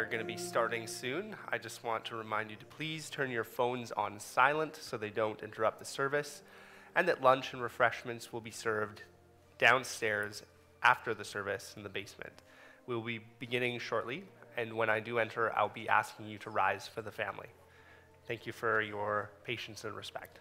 are going to be starting soon. I just want to remind you to please turn your phones on silent so they don't interrupt the service, and that lunch and refreshments will be served downstairs after the service in the basement. We'll be beginning shortly, and when I do enter, I'll be asking you to rise for the family. Thank you for your patience and respect.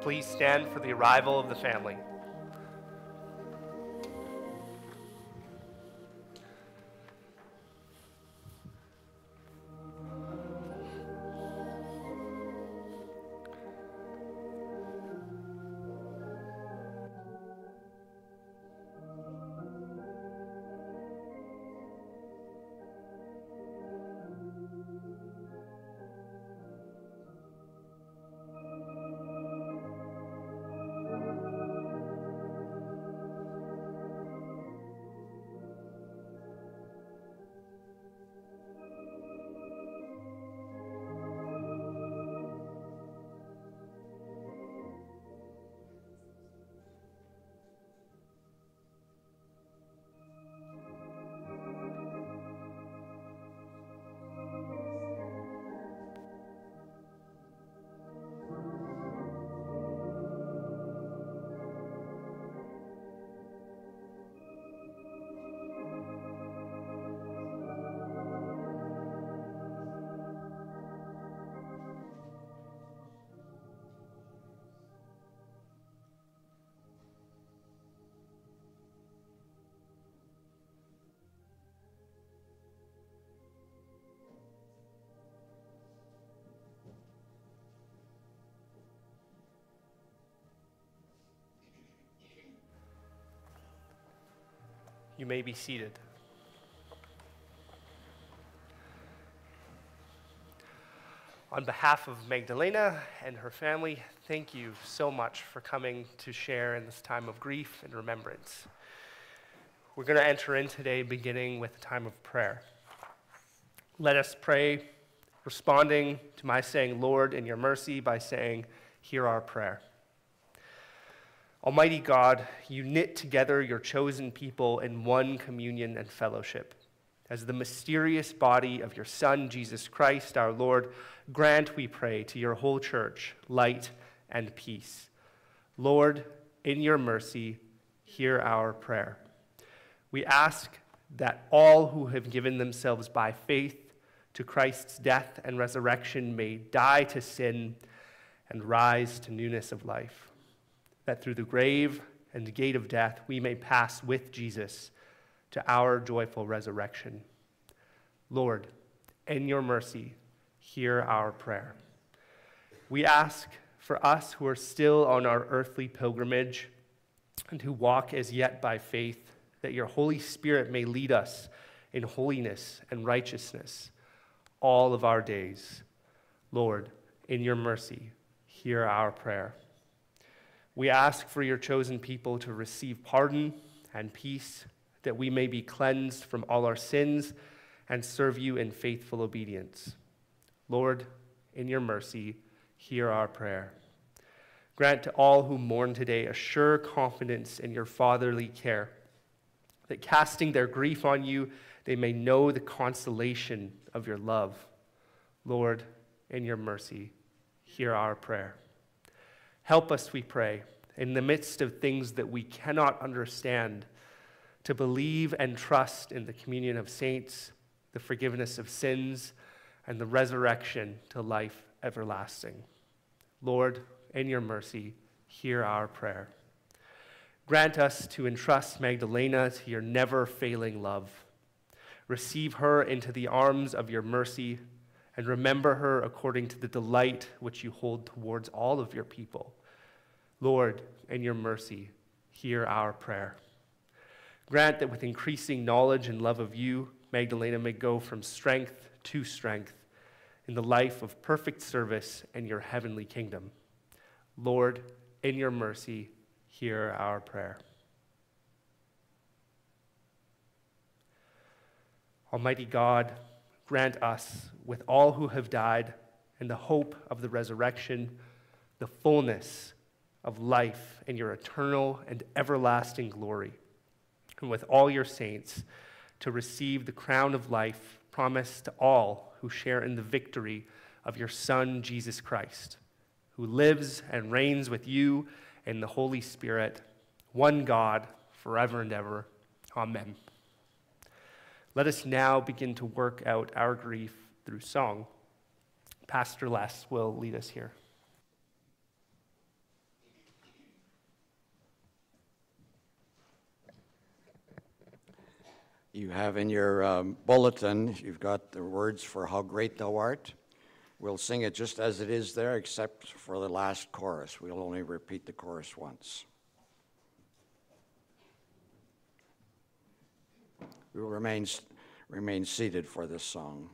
Please stand for the arrival of the family. may be seated. On behalf of Magdalena and her family, thank you so much for coming to share in this time of grief and remembrance. We're going to enter in today beginning with a time of prayer. Let us pray, responding to my saying, Lord, in your mercy, by saying, Hear our prayer. Almighty God, you knit together your chosen people in one communion and fellowship. As the mysterious body of your Son, Jesus Christ, our Lord, grant, we pray, to your whole church light and peace. Lord, in your mercy, hear our prayer. We ask that all who have given themselves by faith to Christ's death and resurrection may die to sin and rise to newness of life. That through the grave and the gate of death we may pass with Jesus to our joyful resurrection. Lord, in your mercy, hear our prayer. We ask for us who are still on our earthly pilgrimage and who walk as yet by faith, that your Holy Spirit may lead us in holiness and righteousness all of our days. Lord, in your mercy, hear our prayer. We ask for your chosen people to receive pardon and peace, that we may be cleansed from all our sins and serve you in faithful obedience. Lord, in your mercy, hear our prayer. Grant to all who mourn today a sure confidence in your fatherly care, that casting their grief on you, they may know the consolation of your love. Lord, in your mercy, hear our prayer. Help us, we pray, in the midst of things that we cannot understand, to believe and trust in the communion of saints, the forgiveness of sins, and the resurrection to life everlasting. Lord, in your mercy, hear our prayer. Grant us to entrust Magdalena to your never failing love. Receive her into the arms of your mercy and remember her according to the delight which you hold towards all of your people. Lord, in your mercy, hear our prayer. Grant that with increasing knowledge and love of you, Magdalena may go from strength to strength in the life of perfect service in your heavenly kingdom. Lord, in your mercy, hear our prayer. Almighty God, grant us, with all who have died, and the hope of the resurrection, the fullness of life in your eternal and everlasting glory, and with all your saints, to receive the crown of life promised to all who share in the victory of your Son, Jesus Christ, who lives and reigns with you in the Holy Spirit, one God, forever and ever. Amen. Let us now begin to work out our grief through song. Pastor Les will lead us here. You have in your um, bulletin, you've got the words for How Great Thou Art. We'll sing it just as it is there, except for the last chorus. We'll only repeat the chorus once. We will remain, remain seated for this song.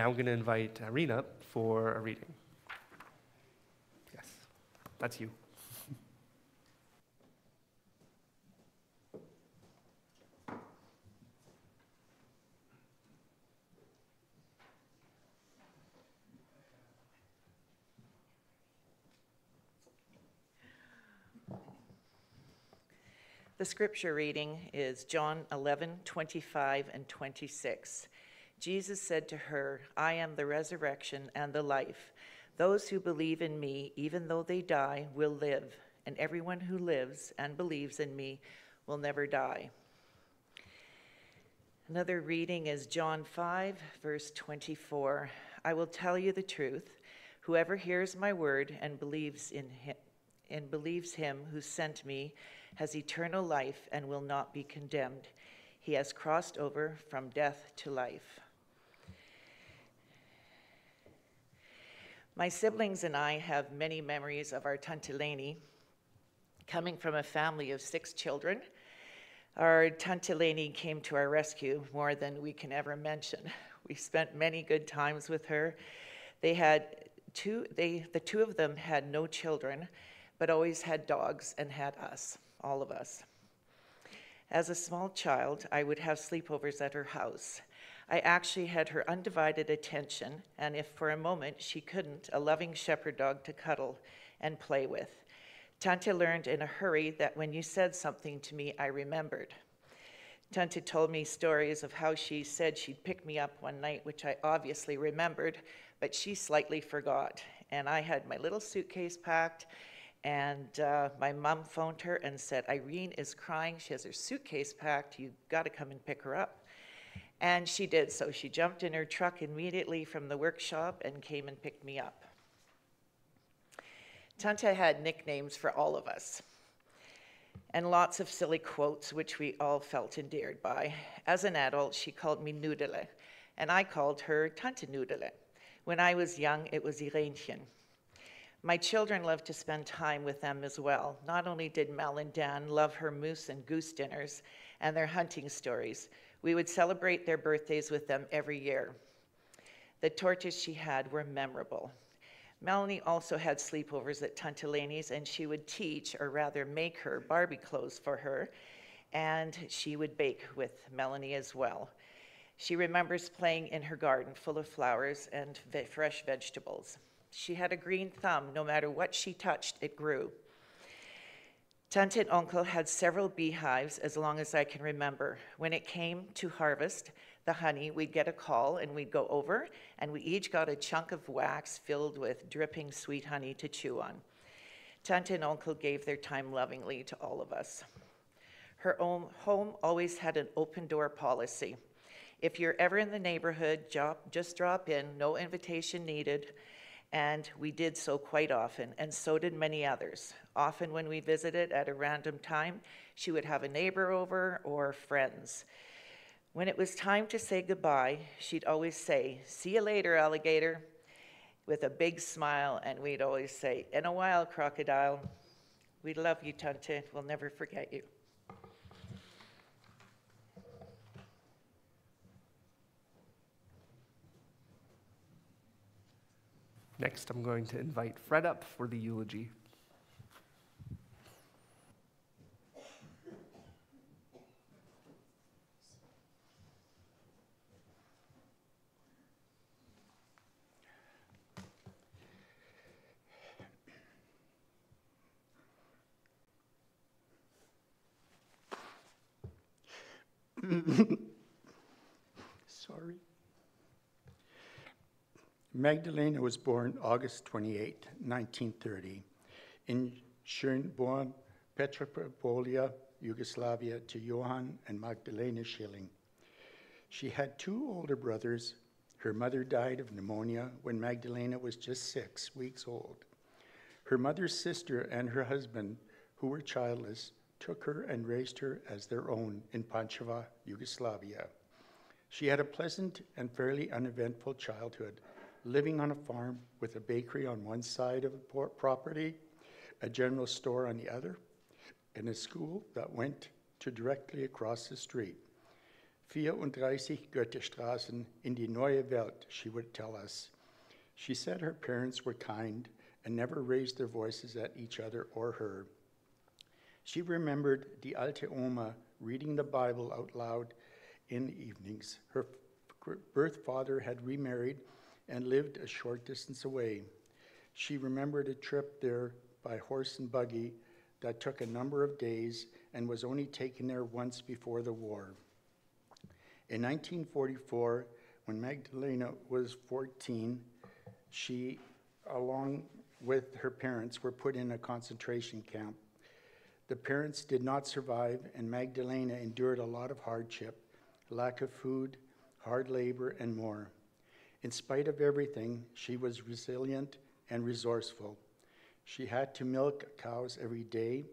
I'm now going to invite Irene up for a reading. Yes, that's you. The scripture reading is John 11, 25 and 26. Jesus said to her, I am the resurrection and the life. Those who believe in me, even though they die, will live, and everyone who lives and believes in me will never die. Another reading is John 5, verse 24. I will tell you the truth. Whoever hears my word and believes in him, and believes him who sent me has eternal life and will not be condemned. He has crossed over from death to life. My siblings and I have many memories of our Tante Leni. Coming from a family of six children, our Tante Leni came to our rescue more than we can ever mention. We spent many good times with her. They had two, they, the two of them had no children, but always had dogs and had us, all of us. As a small child, I would have sleepovers at her house. I actually had her undivided attention, and if for a moment she couldn't, a loving shepherd dog to cuddle and play with. Tante learned in a hurry that when you said something to me, I remembered. Tante told me stories of how she said she'd pick me up one night, which I obviously remembered, but she slightly forgot. And I had my little suitcase packed, and uh, my mom phoned her and said, Irene is crying. She has her suitcase packed. You've got to come and pick her up. And she did. So she jumped in her truck immediately from the workshop and came and picked me up. Tante had nicknames for all of us and lots of silly quotes which we all felt endeared by. As an adult, she called me Noodle, and I called her Tante Noodle. When I was young, it was Irenchen. My children loved to spend time with them as well. Not only did Mel and Dan love her moose and goose dinners and their hunting stories, we would celebrate their birthdays with them every year. The torches she had were memorable. Melanie also had sleepovers at Tante Leni's, and she would teach, or rather make her, Barbie clothes for her, and she would bake with Melanie as well. She remembers playing in her garden full of flowers and ve- fresh vegetables. She had a green thumb. No matter what she touched, it grew. Tante and uncle had several beehives as long as I can remember. When it came to harvest, the honey, we'd get a call and we'd go over, and we each got a chunk of wax filled with dripping sweet honey to chew on. Tante and uncle gave their time lovingly to all of us. Her own home always had an open door policy. If you're ever in the neighborhood, just drop in, no invitation needed. And we did so quite often, and so did many others. Often, when we visited at a random time, she would have a neighbor over or friends. When it was time to say goodbye, she'd always say, See you later, alligator, with a big smile, and we'd always say, In a while, crocodile. We love you, Tante. We'll never forget you. Next, I'm going to invite Fred up for the eulogy. Sorry. Magdalena was born August 28, 1930, in Schönborn, Petropolia, Yugoslavia, to Johann and Magdalena Schilling. She had two older brothers. Her mother died of pneumonia when Magdalena was just six weeks old. Her mother's sister and her husband, who were childless, took her and raised her as their own in Pančeva, Yugoslavia. She had a pleasant and fairly uneventful childhood, living on a farm with a bakery on one side of the property, a general store on the other, and a school that went to directly across the street. 34 Goethestraßen in die neue Welt, she would tell us. She said her parents were kind and never raised their voices at each other or her. She remembered the alte Oma reading the Bible out loud in the evenings. Her birth father had remarried and lived a short distance away. She remembered a trip there by horse and buggy that took a number of days and was only taken there once before the war. In 1944, when Magdalena was 14, she, along with her parents, were put in a concentration camp. The parents did not survive, and Magdalena endured a lot of hardship lack of food, hard labor, and more. In spite of everything, she was resilient and resourceful. She had to milk cows every day,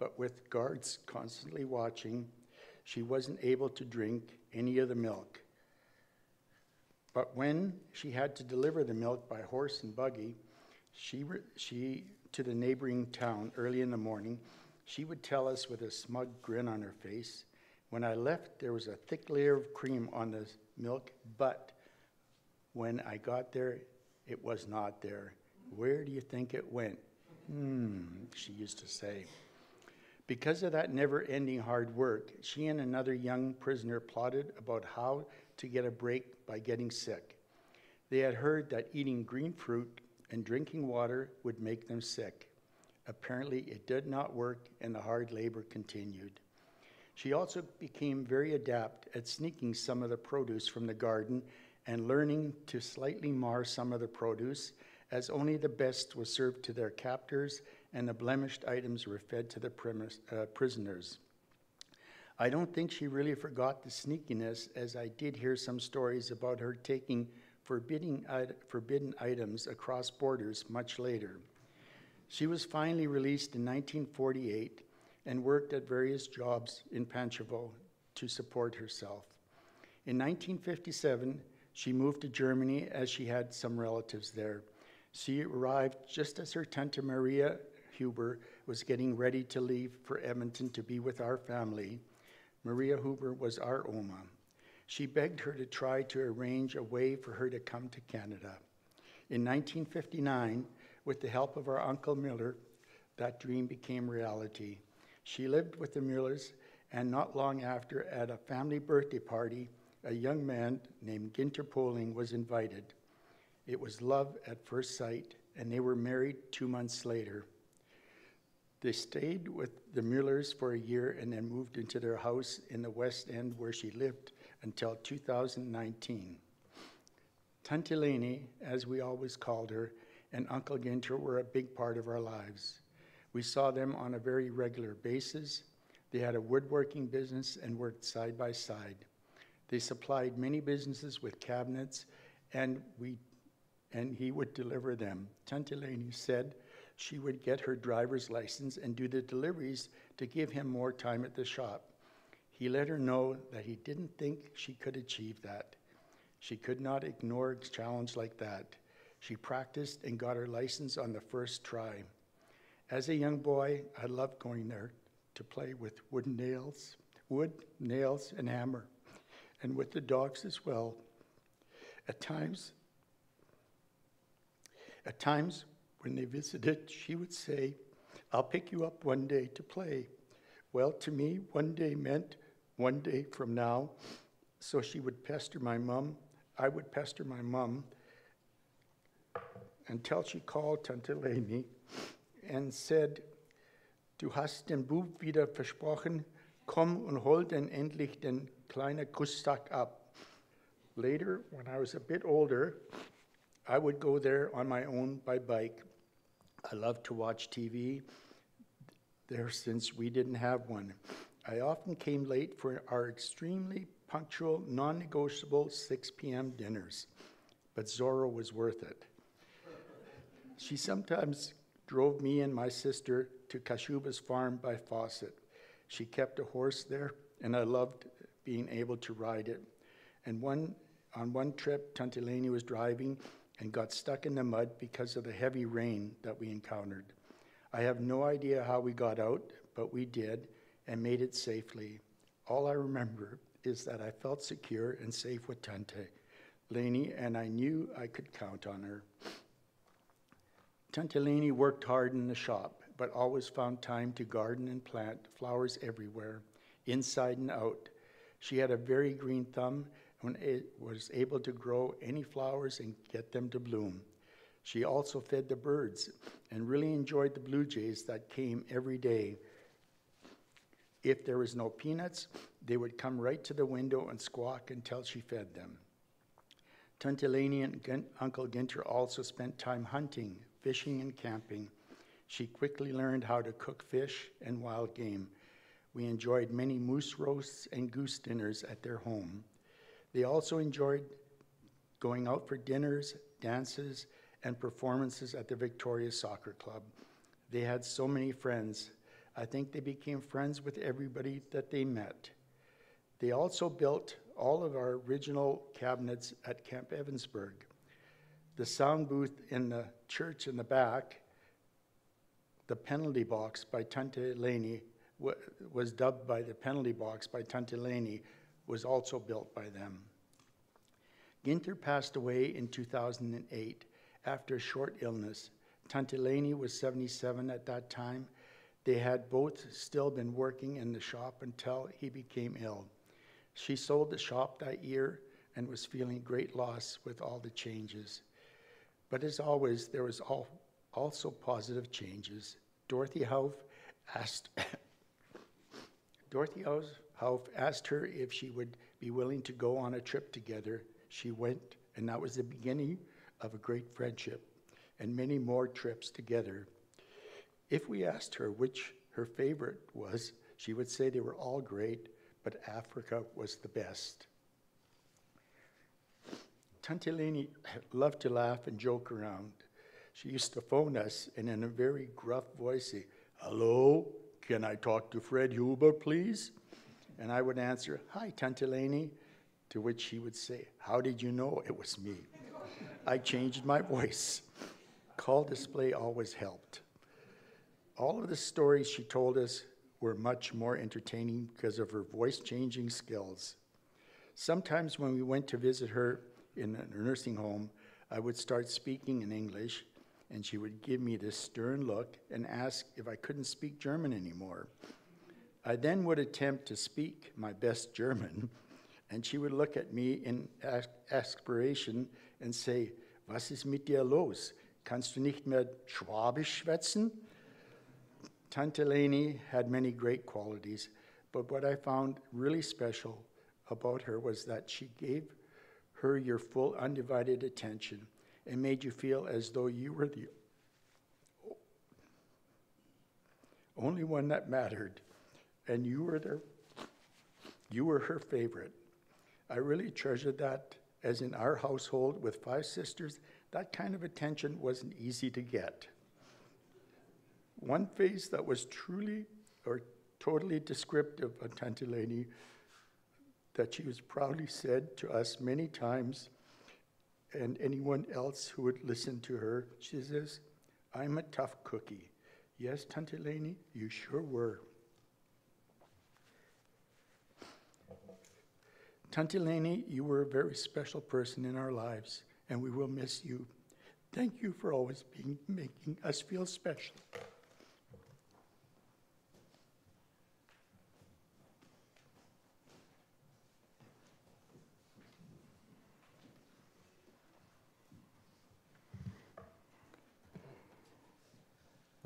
but with guards constantly watching, she wasn't able to drink any of the milk. But when she had to deliver the milk by horse and buggy, she, she to the neighboring town early in the morning, she would tell us with a smug grin on her face, when I left, there was a thick layer of cream on the milk, but when I got there, it was not there. Where do you think it went? Hmm, she used to say. Because of that never ending hard work, she and another young prisoner plotted about how to get a break by getting sick. They had heard that eating green fruit and drinking water would make them sick. Apparently, it did not work, and the hard labor continued. She also became very adept at sneaking some of the produce from the garden and learning to slightly mar some of the produce, as only the best was served to their captors and the blemished items were fed to the premise, uh, prisoners. I don't think she really forgot the sneakiness, as I did hear some stories about her taking forbidden, forbidden items across borders much later. She was finally released in 1948 and worked at various jobs in Pančevo to support herself. In 1957, she moved to Germany as she had some relatives there. She arrived just as her Tante Maria Huber was getting ready to leave for Edmonton to be with our family. Maria Huber was our Oma. She begged her to try to arrange a way for her to come to Canada. In 1959, with the help of our Uncle Miller, that dream became reality. She lived with the Mullers, and not long after, at a family birthday party, a young man named Ginter Pohling was invited. It was love at first sight, and they were married two months later. They stayed with the Mullers for a year and then moved into their house in the West End where she lived until 2019. Tante Leni, as we always called her, and Uncle Ginter were a big part of our lives. We saw them on a very regular basis. They had a woodworking business and worked side by side. They supplied many businesses with cabinets, and, we, and he would deliver them. Tante Leni said, she would get her driver's license and do the deliveries to give him more time at the shop. He let her know that he didn't think she could achieve that. She could not ignore a challenge like that. She practiced and got her license on the first try. As a young boy, I loved going there to play with wooden nails, wood, nails, and hammer, and with the dogs as well. At times, at times, when they visited, she would say, I'll pick you up one day to play. Well, to me, one day meant one day from now. So she would pester my mom. I would pester my mom until she called Tante Leni and said, Du hast dem Bub wieder versprochen, Komm und hol denn endlich den kleinen Gustav ab. Later, when I was a bit older, I would go there on my own by bike. I loved to watch TV there since we didn't have one. I often came late for our extremely punctual, non negotiable 6 p.m. dinners, but Zorro was worth it. She sometimes drove me and my sister to Kashuba's farm by Fawcett. She kept a horse there, and I loved being able to ride it. And one, on one trip, Tante Leni was driving and got stuck in the mud because of the heavy rain that we encountered. I have no idea how we got out, but we did and made it safely. All I remember is that I felt secure and safe with Tante Leni, and I knew I could count on her. Tante Leni worked hard in the shop, but always found time to garden and plant flowers everywhere, inside and out. She had a very green thumb and was able to grow any flowers and get them to bloom. She also fed the birds and really enjoyed the blue jays that came every day. If there was no peanuts, they would come right to the window and squawk until she fed them. Tante Leni and Uncle Ginter also spent time hunting, fishing, and camping. She quickly learned how to cook fish and wild game. We enjoyed many moose roasts and goose dinners at their home. They also enjoyed going out for dinners, dances, and performances at the Victoria Soccer Club. They had so many friends. I think they became friends with everybody that they met. They also built all of our original cabinets at Camp Evansburg. The sound booth in the church in the back, the penalty box by Tante Leni, was dubbed by the penalty box by Tante Leni, was also built by them. Ginter passed away in 2008 after a short illness. Tante Leni was 77 at that time. They had both still been working in the shop until he became ill. She sold the shop that year and was feeling great loss with all the changes. But as always, there was also positive changes. Dorothy Hauff asked Dorothy Hauff asked her if she would be willing to go on a trip together. She went, and that was the beginning of a great friendship and many more trips together. If we asked her which her favorite was, she would say they were all great, but Africa was the best. Tante Leni loved to laugh and joke around. She used to phone us and in a very gruff voice say, Hello, can I talk to Fred Huber, please? And I would answer, Hi, Tante Leni, to which she would say, How did you know it was me? I changed my voice. Call display always helped. All of the stories she told us were much more entertaining because of her voice changing skills. Sometimes when we went to visit her in a nursing home, I would start speaking in English, and she would give me this stern look and ask if I couldn't speak German anymore. I then would attempt to speak my best German, and she would look at me in aspiration and say, Was ist mit dir los? Kannst du nicht mehr Schwabisch schwätzen? Tante Leni had many great qualities, but what I found really special about her was that she gave her your full undivided attention and made you feel as though you were the only one that mattered and you were there you were her favorite. I really treasured that as in our household with five sisters that kind of attention wasn't easy to get. One face that was truly or totally descriptive of Tante Leni that she was proudly said to us many times and anyone else who would listen to her. She says, I'm a tough cookie. Yes, Tante Leni, you sure were. Tante Leni, you were a very special person in our lives, and we will miss you. Thank you for always being making us feel special.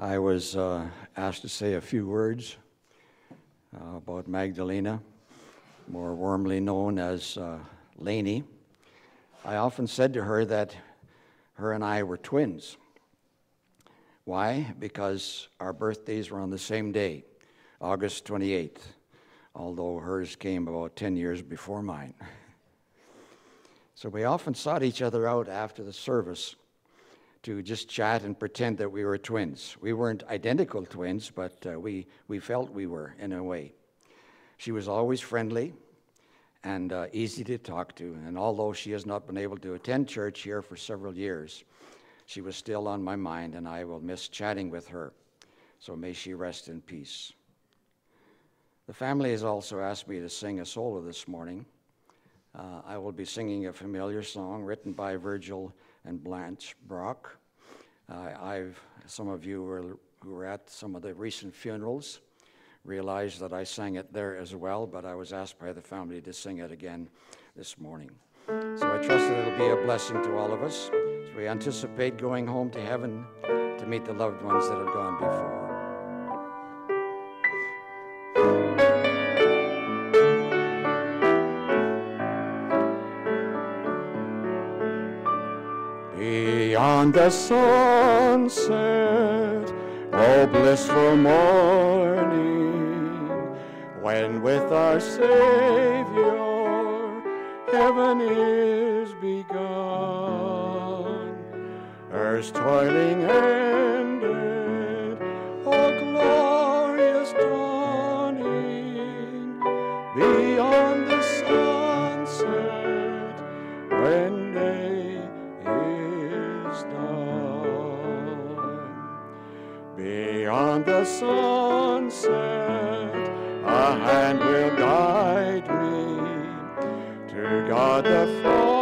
I was uh, asked to say a few words uh, about Magdalena, more warmly known as uh. I often said to her that her and I were twins. Why? Because our birthdays were on the same day, August 28th, although hers came about 10 years before mine. So we often sought each other out after the service to just chat and pretend that we were twins. We weren't identical twins, but uh, we, we felt we were in a way. She was always friendly and uh, easy to talk to, and although she has not been able to attend church here for several years, she was still on my mind, and I will miss chatting with her. So may she rest in peace. The family has also asked me to sing a solo this morning. Uh, I will be singing a familiar song written by Virgil and Blanche Brock. Uh, I've, some of you were, who were at some of the recent funerals realized that I sang it there as well, but I was asked by the family to sing it again this morning. So I trust that it'll be a blessing to all of us as we anticipate going home to heaven to meet the loved ones that have gone before. Beyond the sunset, oh blissful morning, when with our Savior heaven is begun, earth's toiling ended, Beyond the sunset, a hand will guide me to God the Father,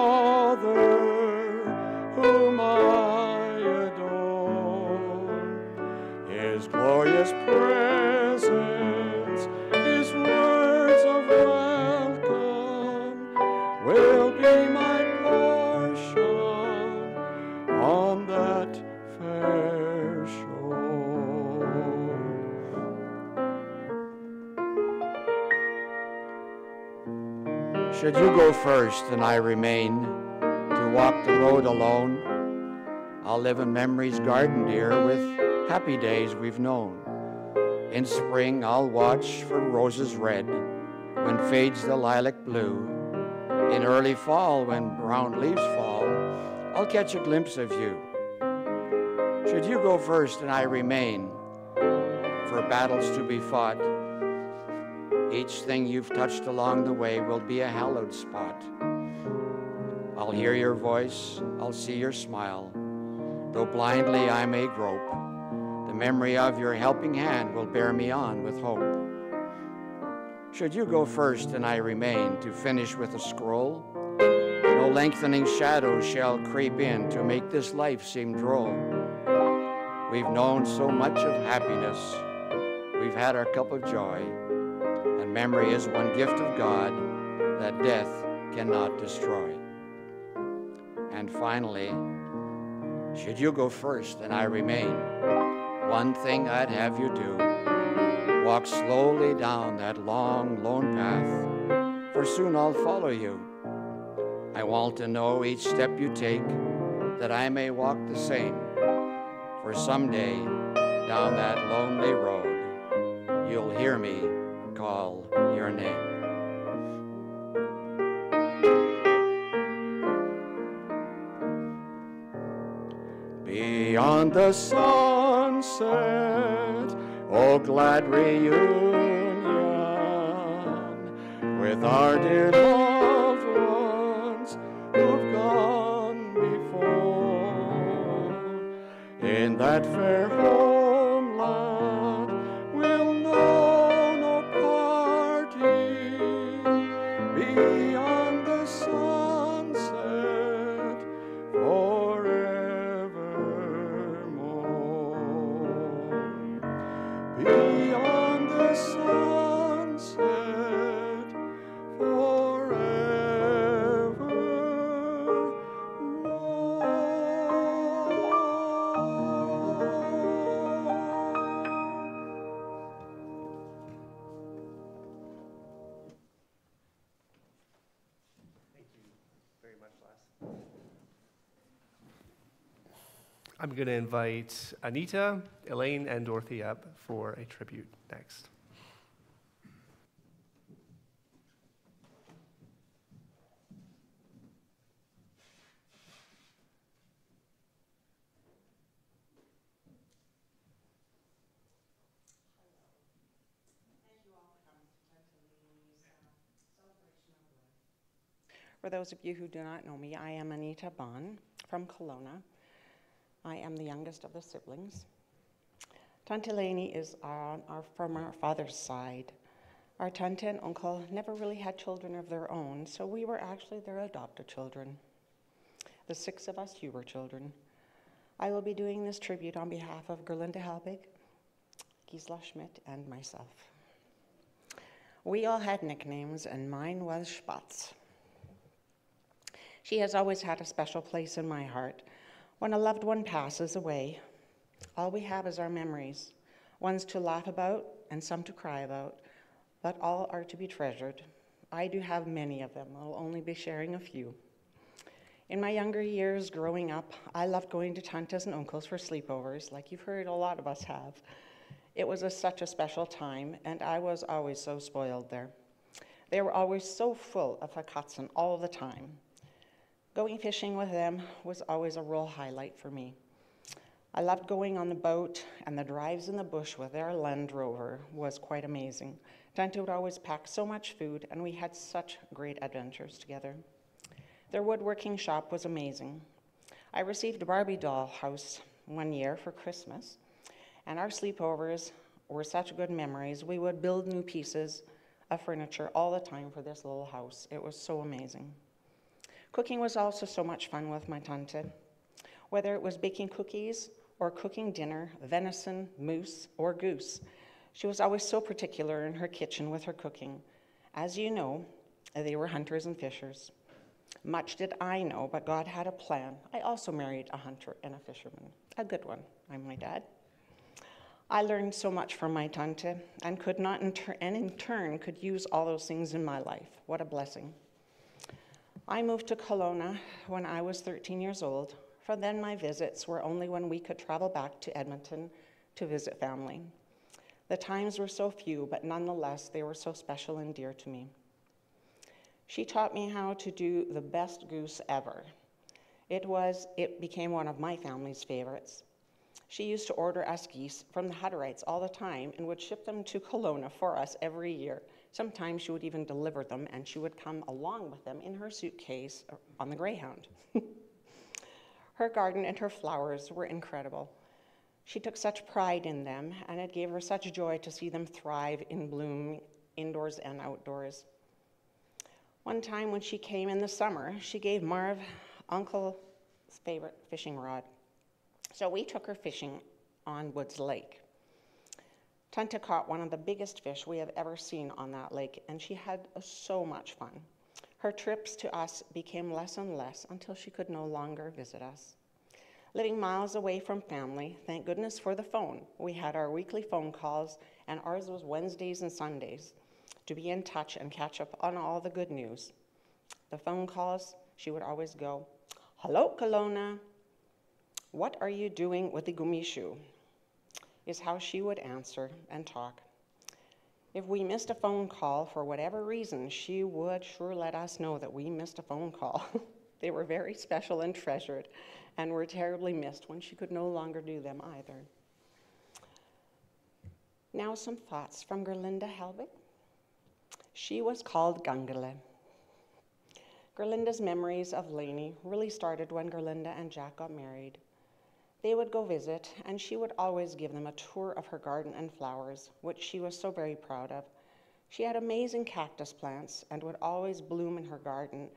first and I remain to walk the road alone, I'll live in memory's garden, dear, with happy days we've known. In spring, I'll watch for roses red when fades the lilac blue. In early fall, when brown leaves fall, I'll catch a glimpse of you. Should you go first and I remain for battles to be fought, each thing you've touched along the way will be a hallowed spot. I'll hear your voice, I'll see your smile. Though blindly I may grope, the memory of your helping hand will bear me on with hope. Should you go first and I remain to finish with a scroll, no lengthening shadows shall creep in to make this life seem droll. We've known so much of happiness, we've had our cup of joy, and memory is one gift of God that death cannot destroy. And finally, should you go first and I remain, one thing I'd have you do walk slowly down that long, lone path, for soon I'll follow you. I want to know each step you take that I may walk the same, for someday down that lonely road, you'll hear me call your name. Beyond the sunset, oh glad reunion with our dear loved ones who've gone before. In that fair homeland, going to invite Anita, Elaine, and Dorothy up for a tribute next. For those of you who do not know me, I am Anita Bond from Kelowna. I am the youngest of the siblings. Tante Leni is on our, from our father's side. Our tante and uncle never really had children of their own, so we were actually their adopted children. The six of us were children. I will be doing this tribute on behalf of Gerlinda Helbig, Gisela Schmidt, and myself. We all had nicknames, and mine was Spatz. She has always had a special place in my heart. When a loved one passes away, all we have is our memories, ones to laugh about and some to cry about, but all are to be treasured. I do have many of them. I'll only be sharing a few. In my younger years growing up, I loved going to tantas and uncles for sleepovers, like you've heard a lot of us have. It was a, such a special time, and I was always so spoiled there. They were always so full of Hakatzen all the time. Going fishing with them was always a real highlight for me. I loved going on the boat, and the drives in the bush with their Land Rover was quite amazing. Tante would always pack so much food, and we had such great adventures together. Their woodworking shop was amazing. I received a Barbie doll house one year for Christmas, and our sleepovers were such good memories. We would build new pieces of furniture all the time for this little house. It was so amazing. Cooking was also so much fun with my tante. Whether it was baking cookies or cooking dinner, venison, moose, or goose, she was always so particular in her kitchen with her cooking. As you know, they were hunters and fishers. Much did I know, but God had a plan. I also married a hunter and a fisherman, a good one, I might add. I learned so much from my tante and could not, in and in turn, could use all those things in my life. What a blessing. I moved to Kelowna when I was 13 years old. From then, my visits were only when we could travel back to Edmonton to visit family. The times were so few, but nonetheless, they were so special and dear to me. She taught me how to do the best goose ever. It was, it became one of my family's favorites. She used to order us geese from the Hutterites all the time and would ship them to Kelowna for us every year. Sometimes she would even deliver them, and she would come along with them in her suitcase on the Greyhound. her garden and her flowers were incredible. She took such pride in them, and it gave her such joy to see them thrive in bloom indoors and outdoors. One time when she came in the summer, she gave Marv Uncle's favorite fishing rod. So we took her fishing on Woods Lake. Tante caught one of the biggest fish we have ever seen on that lake, and she had so much fun. Her trips to us became less and less until she could no longer visit us. Living miles away from family, thank goodness for the phone. We had our weekly phone calls, and ours was Wednesdays and Sundays to be in touch and catch up on all the good news. The phone calls, she would always go, Hello, Kelowna. What are you doing with the gumishu? Is how she would answer and talk. If we missed a phone call for whatever reason, she would sure let us know that we missed a phone call. they were very special and treasured and were terribly missed when she could no longer do them either. Now, some thoughts from Gerlinda Helbig. She was called Gangale. Gerlinda's memories of Leni really started when Gerlinda and Jack got married. They would go visit, and she would always give them a tour of her garden and flowers, which she was so very proud of. She had amazing cactus plants and would always bloom in her garden,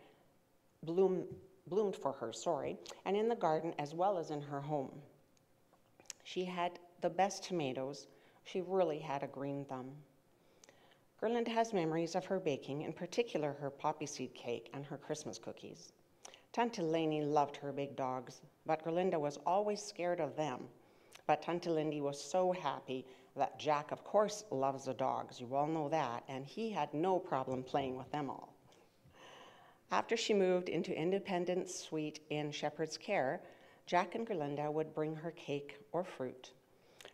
bloom, bloomed for her, sorry, and in the garden as well as in her home. She had the best tomatoes. She really had a green thumb. Gerland has memories of her baking, in particular her poppy seed cake and her Christmas cookies. Tante Leni loved her big dogs, but Gerlinda was always scared of them. But Tante Lindy was so happy that Jack, of course, loves the dogs. You all know that, and he had no problem playing with them all. After she moved into Independence Suite in Shepherd's Care, Jack and Gerlinda would bring her cake or fruit.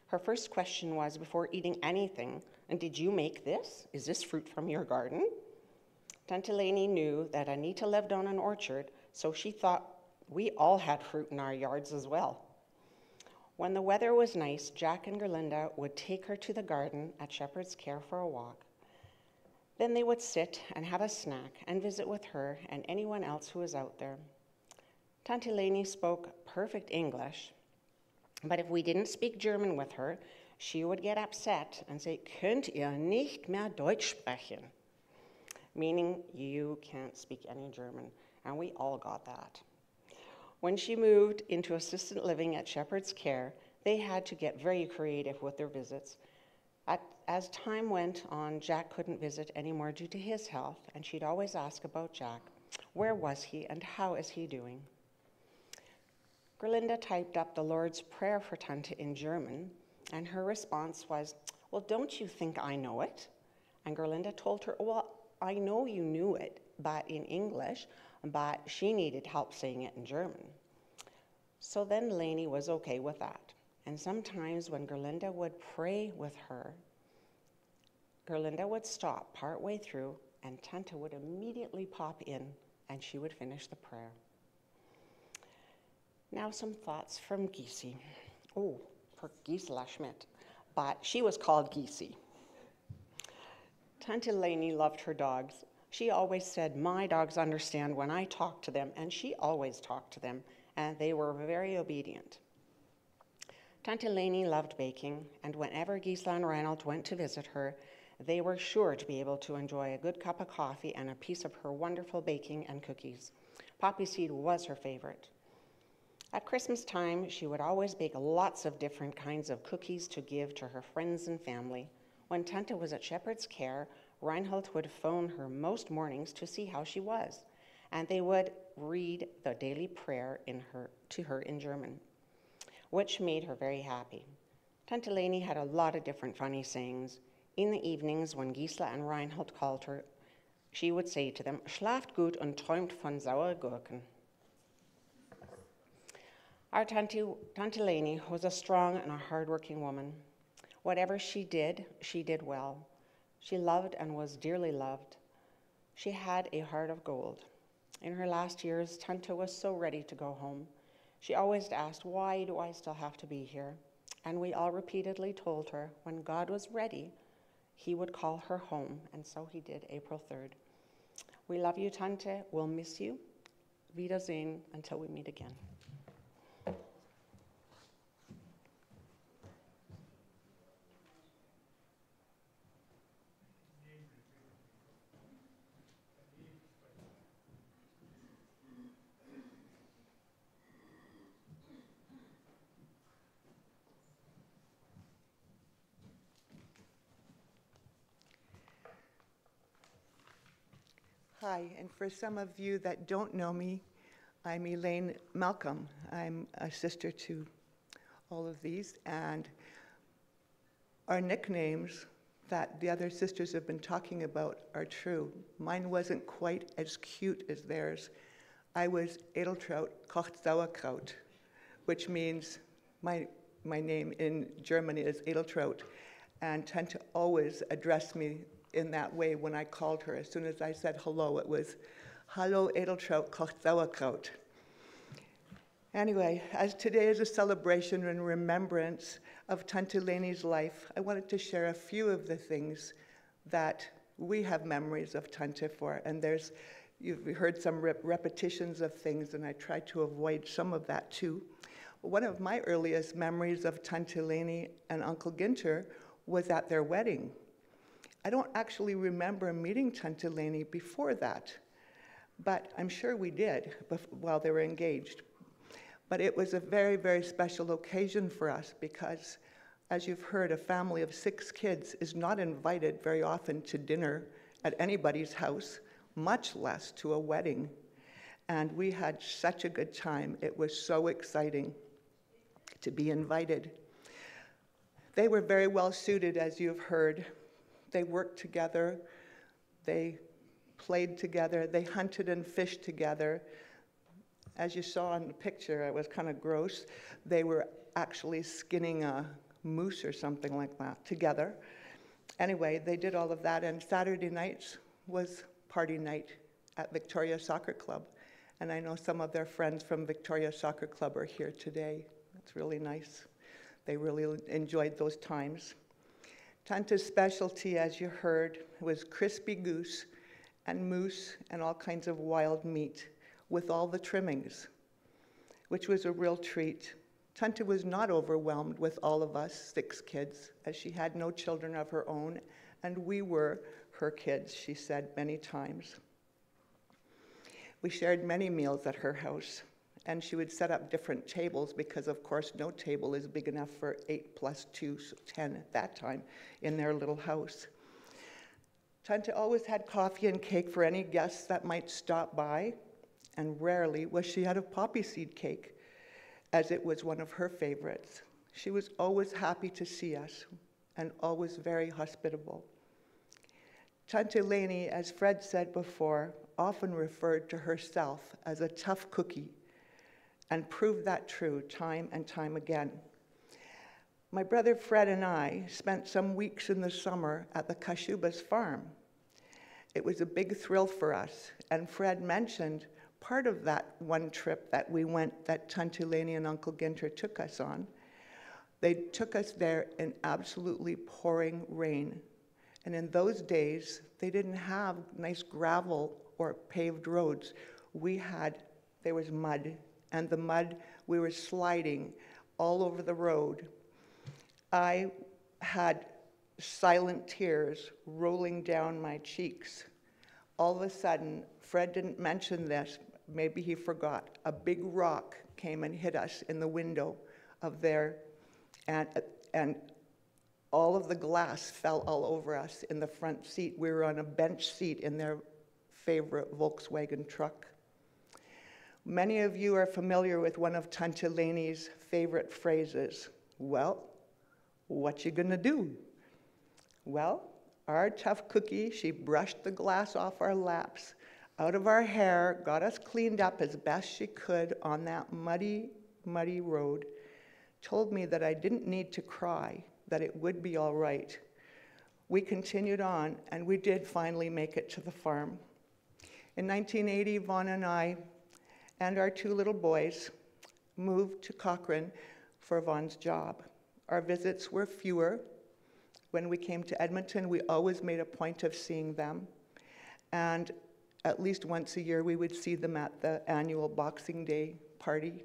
Her first question was before eating anything, and did you make this? Is this fruit from your garden? Tante Leni knew that Anita lived on an orchard, so she thought we all had fruit in our yards as well. When the weather was nice, Jack and Gerlinda would take her to the garden at Shepherd's Care for a walk. Then they would sit and have a snack and visit with her and anyone else who was out there. Tante Leni spoke perfect English, but if we didn't speak German with her, she would get upset and say, Könnt ihr nicht mehr Deutsch sprechen? Meaning, you can't speak any German. And we all got that. When she moved into assistant living at Shepherd's Care, they had to get very creative with their visits. At, as time went on, Jack couldn't visit anymore due to his health, and she'd always ask about Jack. Where was he, and how is he doing? Gerlinda typed up the Lord's Prayer for Tante in German, and her response was, Well, don't you think I know it? And Gerlinda told her, Well, I know you knew it, but in English, but she needed help saying it in German. So then Leni was okay with that. And sometimes when Gerlinda would pray with her, Gerlinda would stop partway through and Tanta would immediately pop in and she would finish the prayer. Now, some thoughts from Gisi. Oh, for Gisela Schmidt, but she was called Gisi. Tante Leni loved her dogs. She always said, My dogs understand when I talk to them, and she always talked to them, and they were very obedient. Tante Leni loved baking, and whenever Gisela and Reinhold went to visit her, they were sure to be able to enjoy a good cup of coffee and a piece of her wonderful baking and cookies. Poppy seed was her favorite. At Christmas time, she would always bake lots of different kinds of cookies to give to her friends and family. When Tante was at Shepherd's Care, Reinhold would phone her most mornings to see how she was, and they would read the daily prayer in her, to her in German, which made her very happy. Tante Leni had a lot of different funny sayings. In the evenings, when Gisela and Reinhold called her, she would say to them, Schlaft gut und träumt von Sauergurken. Our Tante, Tante was a strong and a hardworking woman. Whatever she did, she did well. She loved and was dearly loved. She had a heart of gold. In her last years, Tante was so ready to go home. She always asked, Why do I still have to be here? And we all repeatedly told her when God was ready, he would call her home, and so he did April 3rd. We love you, Tante. We'll miss you. Wiedersehen until we meet again. Hi, and for some of you that don't know me, I'm Elaine Malcolm. I'm a sister to all of these, and our nicknames that the other sisters have been talking about are true. Mine wasn't quite as cute as theirs. I was Edeltraut kocht Sauerkraut, which means my, my name in German is Edeltraut. And tend to always address me in that way when I called her. As soon as I said hello, it was, Hallo Edeltraut kocht Sauerkraut. Anyway, as today is a celebration and remembrance of Tante life, I wanted to share a few of the things that we have memories of Tante for. And there's, you've heard some rep- repetitions of things, and I try to avoid some of that too. One of my earliest memories of Tante and Uncle Ginter was at their wedding. I don't actually remember meeting Tante before that, but I'm sure we did while they were engaged. But it was a very, very special occasion for us because, as you've heard, a family of six kids is not invited very often to dinner at anybody's house, much less to a wedding. And we had such a good time. It was so exciting to be invited. They were very well suited, as you've heard. They worked together. They played together, they hunted and fished together. As you saw in the picture, it was kind of gross. They were actually skinning a moose or something like that together. Anyway, they did all of that, and Saturday nights was party night at Victoria Soccer Club. And I know some of their friends from Victoria Soccer Club are here today. It's really nice. They really enjoyed those times. Tanta's specialty, as you heard, was crispy goose and moose and all kinds of wild meat with all the trimmings, which was a real treat. Tanta was not overwhelmed with all of us, six kids, as she had no children of her own, and we were her kids, she said many times. We shared many meals at her house, and she would set up different tables because, of course, no table is big enough for eight plus two, so 10 at that time in their little house. Tanta always had coffee and cake for any guests that might stop by, and rarely was she out of poppy seed cake, as it was one of her favorites. She was always happy to see us and always very hospitable. Tante Leni, as Fred said before, often referred to herself as a tough cookie and proved that true time and time again. My brother Fred and I spent some weeks in the summer at the Kashubas farm. It was a big thrill for us, and Fred mentioned part of that one trip that we went, that Tante Leni and Uncle Ginter took us on. They took us there in absolutely pouring rain. And in those days, they didn't have nice gravel or paved roads. We had, there was mud, and the mud, we were sliding all over the road. I had silent tears rolling down my cheeks. All of a sudden, Fred didn't mention this, maybe he forgot. A big rock came and hit us in the window of there, and, and all of the glass fell all over us in the front seat. We were on a bench seat in their favorite Volkswagen truck. Many of you are familiar with one of Tante Leni's favorite phrases. Well, what you gonna do? Well, our tough cookie, she brushed the glass off our laps, out of our hair, got us cleaned up as best she could on that muddy, muddy road, told me that I didn't need to cry, that it would be all right. We continued on, and we did finally make it to the farm. In 1980, Vaughn and I and our two little boys moved to Cochrane for Vaughn's job. Our visits were fewer. When we came to Edmonton, we always made a point of seeing them. And at least once a year, we would see them at the annual Boxing Day party.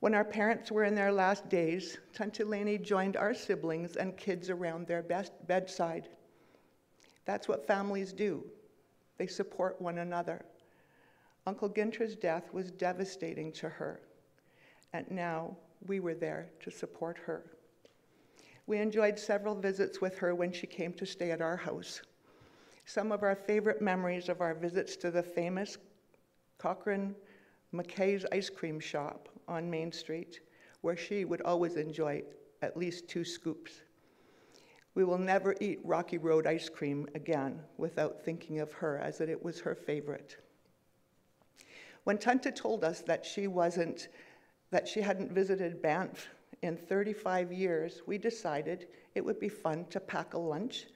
When our parents were in their last days, Tante Leni joined our siblings and kids around their bedside. That's what families do. They support one another. Uncle Ginter's death was devastating to her, and now we were there to support her. We enjoyed several visits with her when she came to stay at our house. Some of our favorite memories of our visits to the famous Cochrane MacKay's ice cream shop on Main Street, where she would always enjoy at least two scoops. We will never eat Rocky Road ice cream again without thinking of her, as it was her favorite. When Tanta told us that she wasn't, that she hadn't visited Banff in 35 years, we decided it would be fun to pack a lunch,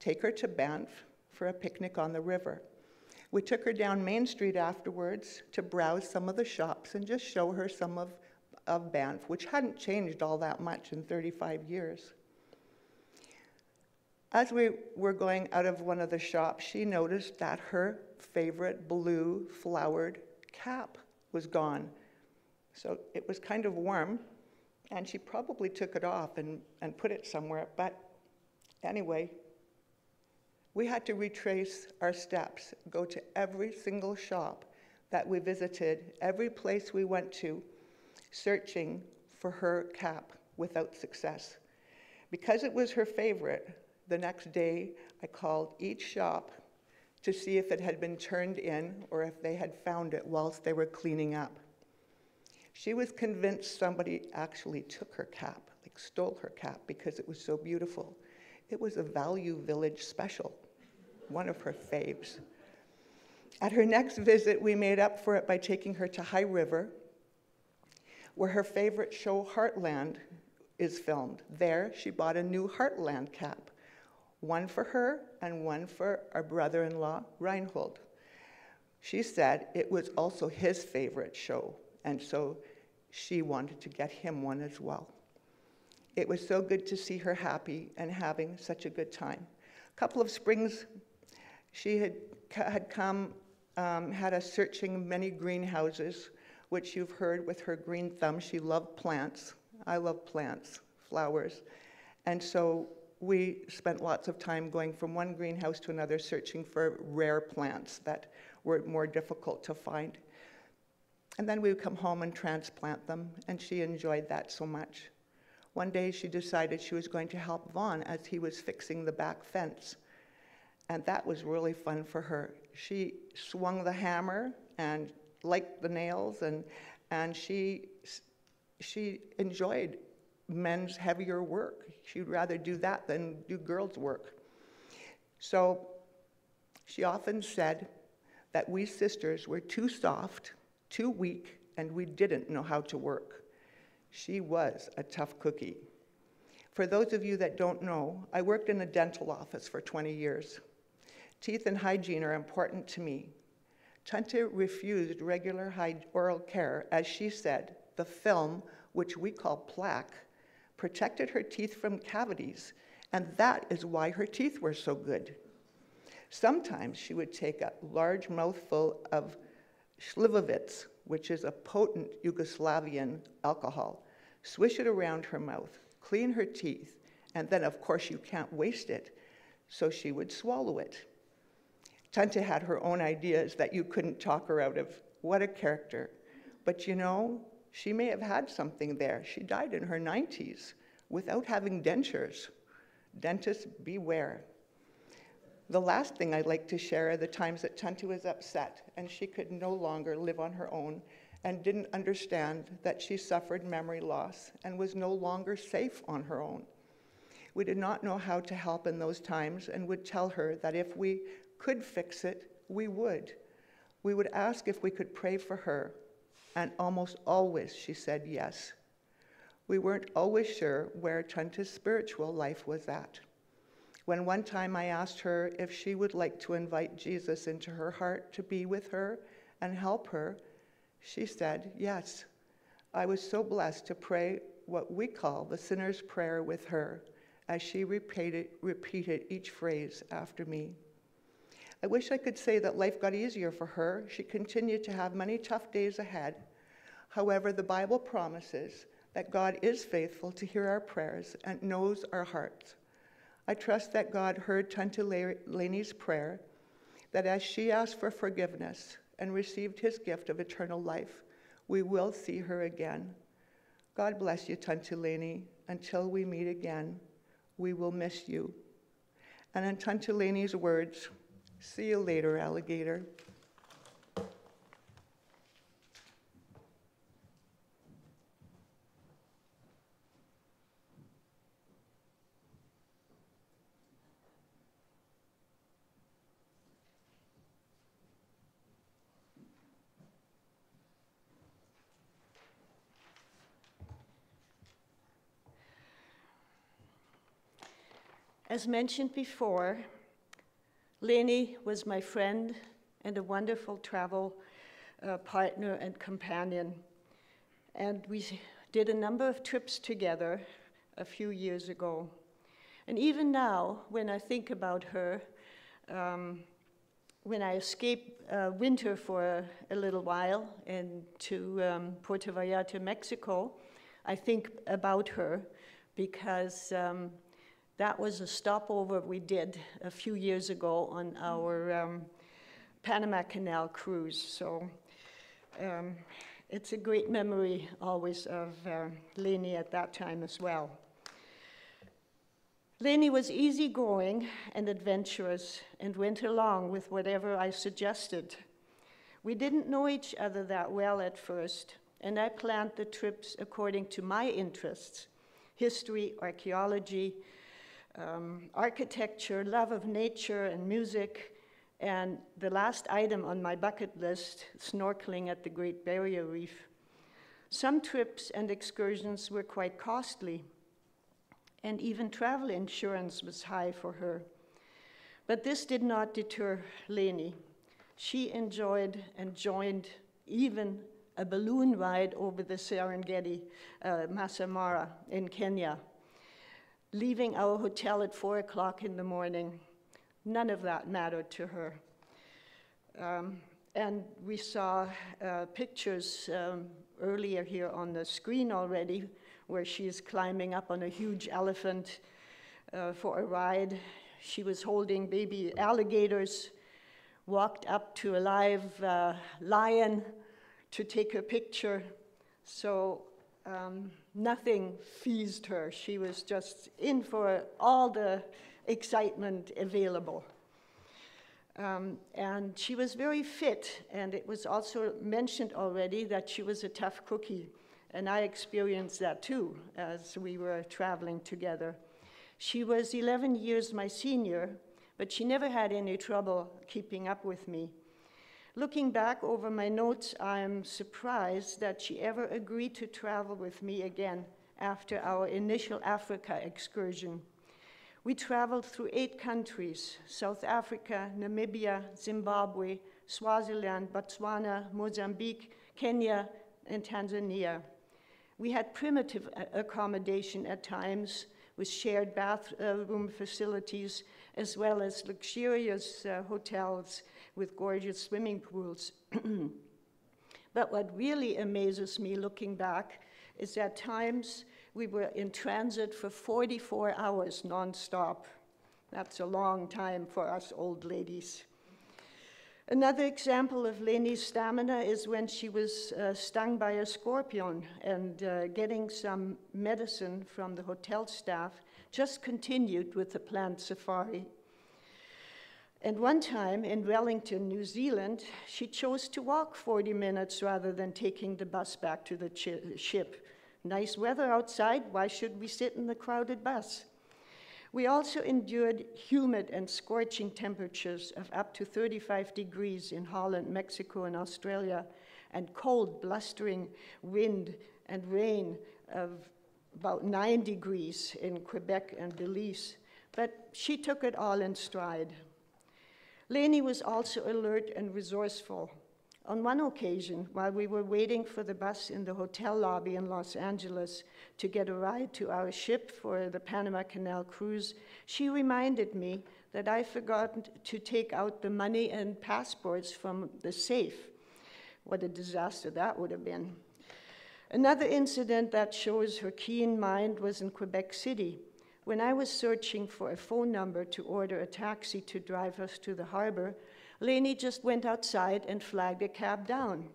take her to Banff for a picnic on the river. We took her down Main Street afterwards to browse some of the shops and just show her some of, of Banff, which hadn't changed all that much in 35 years. As we were going out of one of the shops, she noticed that her favorite blue flowered cap was gone. So it was kind of warm, and she probably took it off and, and put it somewhere. But anyway, we had to retrace our steps, go to every single shop that we visited, every place we went to, searching for her cap without success. Because it was her favorite, the next day, I called each shop to see if it had been turned in or if they had found it whilst they were cleaning up. She was convinced somebody actually took her cap, like stole her cap because it was so beautiful. It was a Value Village special, one of her faves. At her next visit, we made up for it by taking her to High River, where her favorite show, Heartland, is filmed. There, she bought a new Heartland cap, one for her and one for our brother in law, Reinhold. She said it was also his favorite show, and so she wanted to get him one as well. It was so good to see her happy and having such a good time. A couple of springs, she had, had come, um, had us searching many greenhouses, which you've heard with her green thumb. She loved plants. I love plants, flowers. And so we spent lots of time going from one greenhouse to another searching for rare plants that were more difficult to find. And then we would come home and transplant them, and she enjoyed that so much. One day she decided she was going to help Vaughn as he was fixing the back fence. And that was really fun for her. She swung the hammer and liked the nails, and, and she, she enjoyed men's heavier work. She'd rather do that than do girls' work. So she often said that we sisters were too soft, too weak, and we didn't know how to work. She was a tough cookie. For those of you that don't know, I worked in a dental office for 20 years. Teeth and hygiene are important to me. Tante refused regular oral care, as she said, the film, which we call plaque, protected her teeth from cavities, and that is why her teeth were so good. Sometimes she would take a large mouthful of Slivovitz, which is a potent Yugoslavian alcohol, swish it around her mouth, clean her teeth, and then, of course, you can't waste it, so she would swallow it. Tante had her own ideas that you couldn't talk her out of. What a character. But you know, she may have had something there. She died in her 90s without having dentures. Dentists, beware. The last thing I'd like to share are the times that Tante was upset and she could no longer live on her own and didn't understand that she suffered memory loss and was no longer safe on her own. We did not know how to help in those times and would tell her that if we could fix it, we would. We would ask if we could pray for her, and almost always she said yes. We weren't always sure where Tante's spiritual life was at. When one time I asked her if she would like to invite Jesus into her heart to be with her and help her, she said yes. I was so blessed to pray what we call the sinner's prayer with her as she repeated, repeated each phrase after me. I wish I could say that life got easier for her. She continued to have many tough days ahead. However, the Bible promises that God is faithful to hear our prayers and knows our hearts. I trust that God heard Tante Leni's prayer, that as she asked for forgiveness and received his gift of eternal life, we will see her again. God bless you, Tante Leni. Until we meet again, we will miss you. And in Tante Leni's words, See you later, alligator. As mentioned before, Leni was my friend and a wonderful travel uh, partner and companion. And we did a number of trips together a few years ago. And even now, when I think about her, um, when I escape uh, winter for a, a, little while and to um, Puerto Vallarta, Mexico, I think about her because um, that was a stopover we did a few years ago on our um, Panama Canal cruise. So um, it's a great memory always of uh, at that time as well. Leni was easygoing and adventurous and went along with whatever I suggested. We didn't know each other that well at first, and I planned the trips according to my interests history, archaeology, um, architecture, love of nature and music, And the last item on my bucket list, snorkeling at the Great Barrier Reef. Some trips and excursions were quite costly, and even travel insurance was high for her. But this did not deter Leni. She enjoyed and joined even a balloon ride over the Serengeti, uh, Masai Mara in Kenya, leaving our hotel at four o'clock in the morning. None of that mattered to her. Um, and we saw uh, pictures um, earlier here on the screen already where she is climbing up on a huge elephant uh, for a ride. She was holding baby alligators, walked up to a live uh, lion to take a picture. So um, nothing feased her. She was just in for all the excitement available. Um, and she was very fit, and it was also mentioned already that she was a tough cookie. And I experienced that too as we were traveling together. She was 11 years my senior, but she never had any trouble keeping up with me. Looking back over my notes, I'm surprised that she ever agreed to travel with me again after our initial Africa excursion. We traveled through eight countries South Africa, Namibia, Zimbabwe, Swaziland, Botswana, Mozambique, Kenya, and Tanzania. We had primitive accommodation at times with shared bathroom facilities, as well as luxurious uh, hotels with gorgeous swimming pools. but what really amazes me looking back is at times we were in transit for 44 hours nonstop. That's a long time for us old ladies. Another example of Leni's stamina is when she was uh, stung by a scorpion and uh, getting some medicine from the hotel staff, just continued with the planned safari. And one time in Wellington, New Zealand, she chose to walk 40 minutes rather than taking the bus back to the ship Nice weather outside, why should we sit in the crowded bus? We also endured humid and scorching temperatures of up to 35 degrees in Holland, Mexico, and Australia, and cold, blustering wind and rain of about 9 degrees in Quebec and Belize. But she took it all in stride. Leni was also alert and resourceful. On one occasion, while we were waiting for the bus in the hotel lobby in Los Angeles to get a ride to our ship for the Panama Canal cruise, she reminded me that I forgot to take out the money and passports from the safe. What a disaster that would have been. Another incident that shows her keen mind was in Quebec City. When I was searching for a phone number to order a taxi to drive us to the harbor, Leni just went outside and flagged a cab down.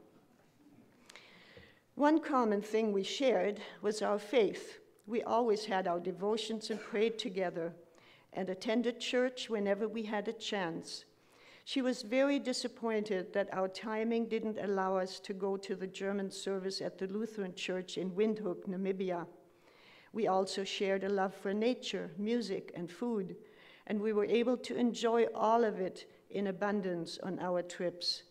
One common thing we shared was our faith. We always had our devotions and prayed together and attended church whenever we had a chance. She was very disappointed that our timing didn't allow us to go to the German service at the Lutheran Church in Windhoek, Namibia. We also shared a love for nature, music, and food, and we were able to enjoy all of it in abundance on our trips.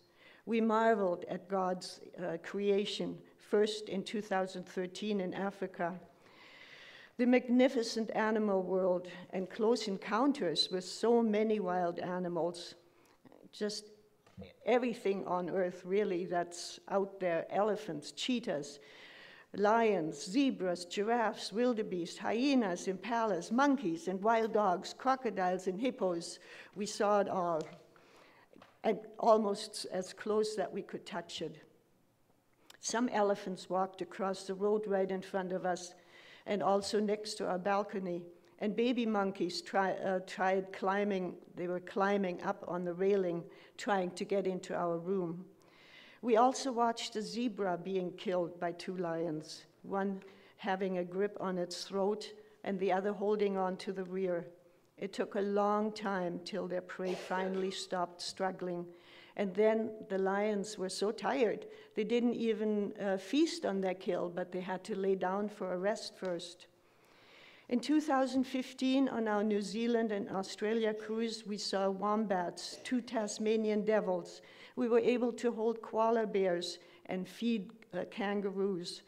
We marveled at God's uh, creation, first in 2013 in Africa. The magnificent animal world and close encounters with so many wild animals, just everything on earth really that's out there elephants, cheetahs, lions, zebras, giraffes, wildebeest, hyenas, impalas, monkeys, and wild dogs, crocodiles, and hippos. We saw it all and almost as close that we could touch it. Some elephants walked across the road right in front of us and also next to our balcony. And baby monkeys try, uh, tried climbing, they were climbing up on the railing, trying to get into our room. We also watched a zebra being killed by two lions, one having a grip on its throat and the other holding on to the rear. It took a long time till their prey finally stopped struggling. And then the lions were so tired, they didn't even uh, feast on their kill, but they had to lay down for a rest first. In 2015, on our New Zealand and Australia cruise, we saw wombats, two Tasmanian devils. We were able to hold koala bears and feed uh, kangaroos.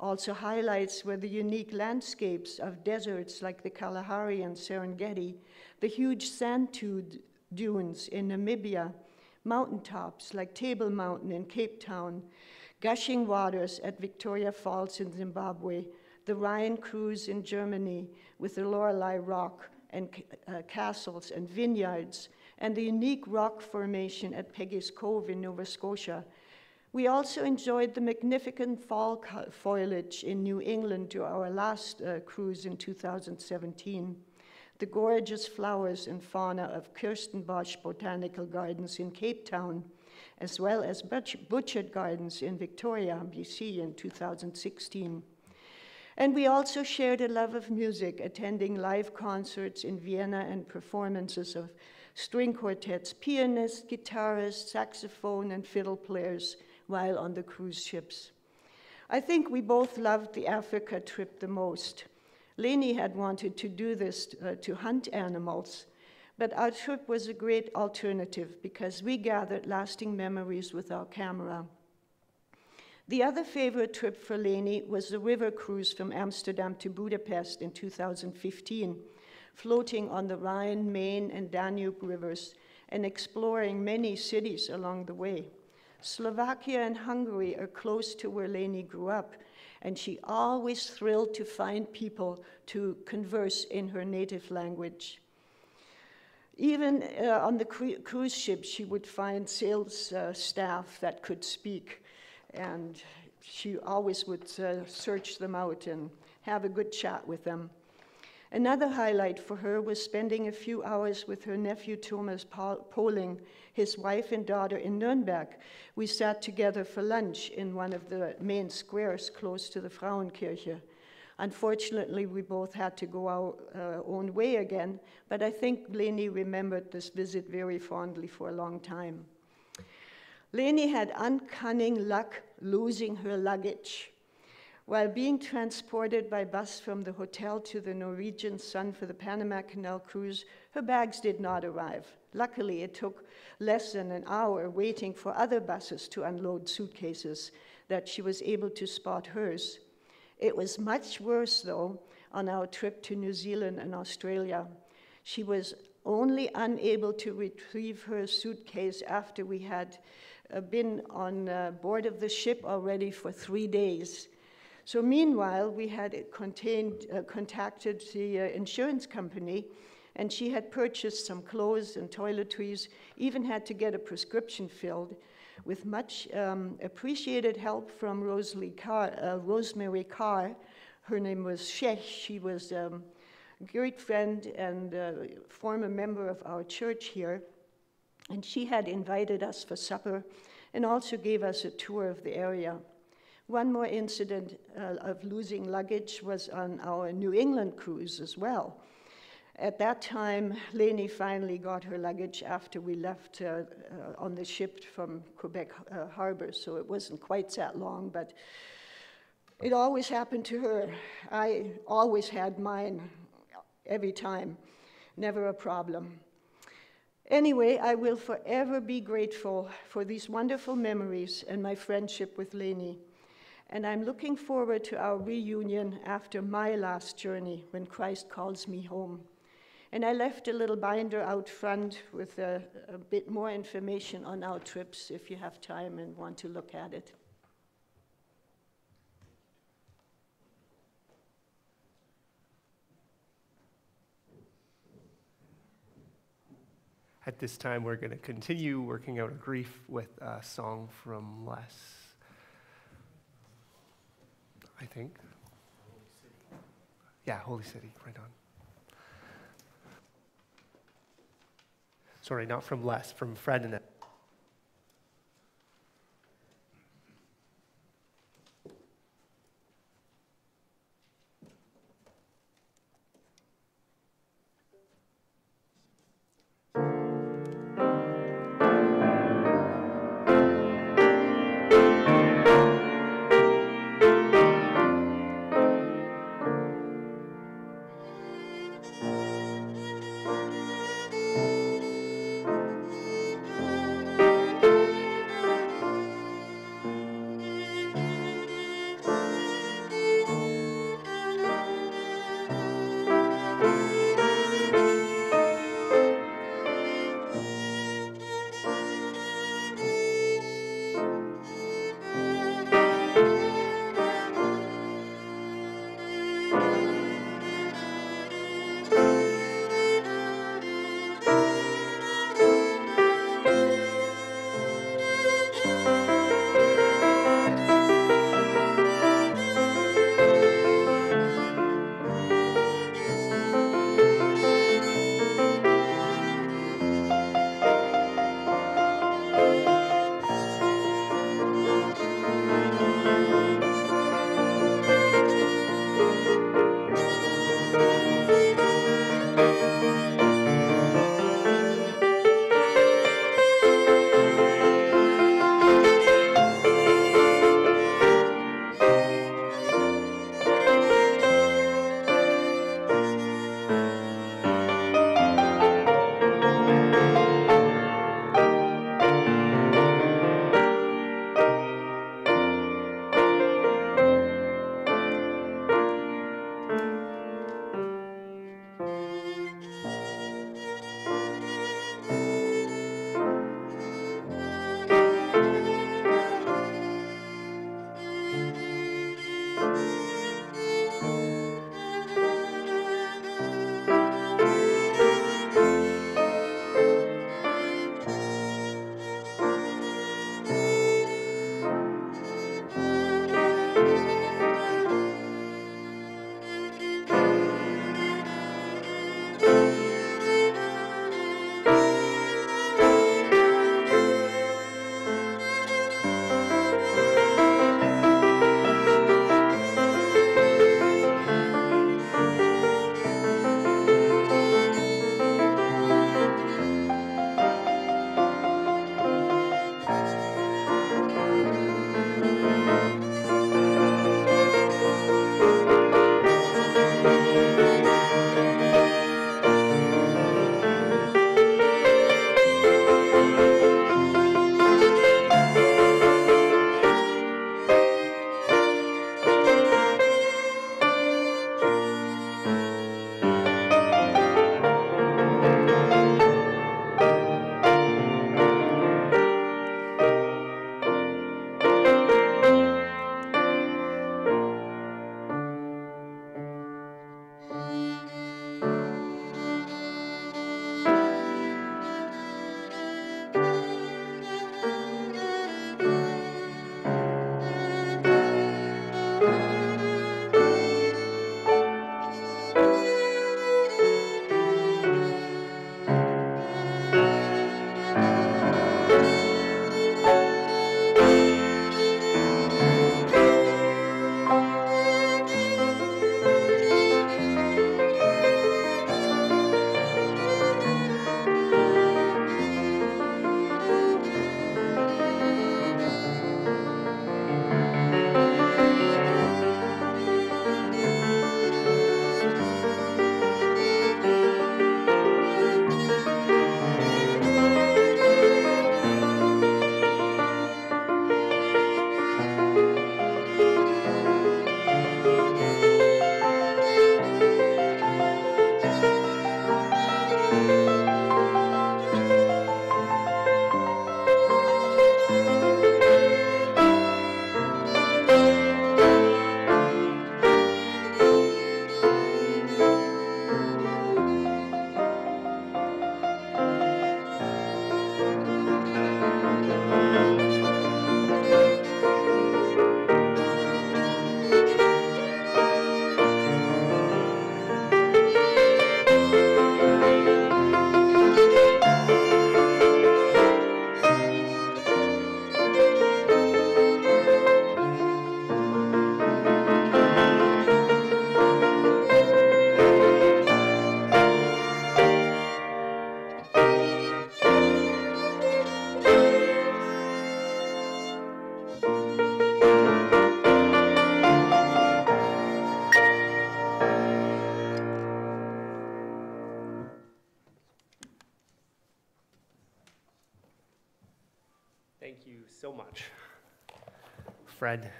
Also highlights were the unique landscapes of deserts like the Kalahari and Serengeti, the huge sand dunes in Namibia, mountaintops like Table Mountain in Cape Town, gushing waters at Victoria Falls in Zimbabwe, the Rhine cruise in Germany with the Lorelei Rock and uh, castles and vineyards, and the unique rock formation at Peggy's Cove in Nova Scotia. We also enjoyed the magnificent fall foliage in New England to our last uh, cruise in 2017, the gorgeous flowers and fauna of Kirstenbosch Botanical Gardens in Cape Town, as well as Butchart Gardens in Victoria, BC in 2016. And we also shared a love of music, attending live concerts in Vienna and performances of string quartets, pianists, guitarists, saxophone, and fiddle players while on the cruise ships. I think we both loved the Africa trip the most. Leni had wanted to do this uh, to hunt animals, but our trip was a great alternative because we gathered lasting memories with our camera. The other favorite trip for Leni was the river cruise from Amsterdam to Budapest in 2015, floating on the Rhine, Main, and Danube rivers and exploring many cities along the way. Slovakia and Hungary are close to where Leni grew up, and she always thrilled to find people to converse in her native language. Even uh, on the cru cruise ship, she would find sales uh, staff that could speak and she always would uh, search them out and have a good chat with them. Another highlight for her was spending a few hours with her nephew Thomas Pohling, his wife and daughter in Nuremberg. We sat together for lunch in one of the main squares close to the Frauenkirche. Unfortunately, we both had to go our uh, own way again, but I think Leni remembered this visit very fondly for a long time. Leni had uncanny luck losing her luggage. While being transported by bus from the hotel to the Norwegian Sun for the Panama Canal cruise, her bags did not arrive. Luckily, it took less than an hour waiting for other buses to unload suitcases that she was able to spot hers. It was much worse, though, on our trip to New Zealand and Australia. She was only unable to retrieve her suitcase after we had uh, been on uh, board of the ship already for three days. So meanwhile, we had contained, uh, contacted the uh, insurance company, and she had purchased some clothes and toiletries, even had to get a prescription filled, with much um, appreciated help from Carr, uh, Rosemary Carr. Her name was Shech. She was um, a great friend and uh, former member of our church here. And she had invited us for supper and also gave us a tour of the area. One more incident uh, of losing luggage was on our New England cruise as well. At that time, Leni finally got her luggage after we left uh, uh, on the ship from Quebec uh, Harbor, so it wasn't quite that long, but it always happened to her. I always had mine every time, never a problem. Anyway, I will forever be grateful for these wonderful memories and my friendship with Leni. And I'm looking forward to our reunion after my last journey when Christ calls me home. And I left a little binder out front with a, a bit more information on our trips if you have time and want to look at it. At this time, we're going to continue working out a grief with a song from Les. I think. Yeah, Holy City, right on. Sorry, not from Les, from Fred and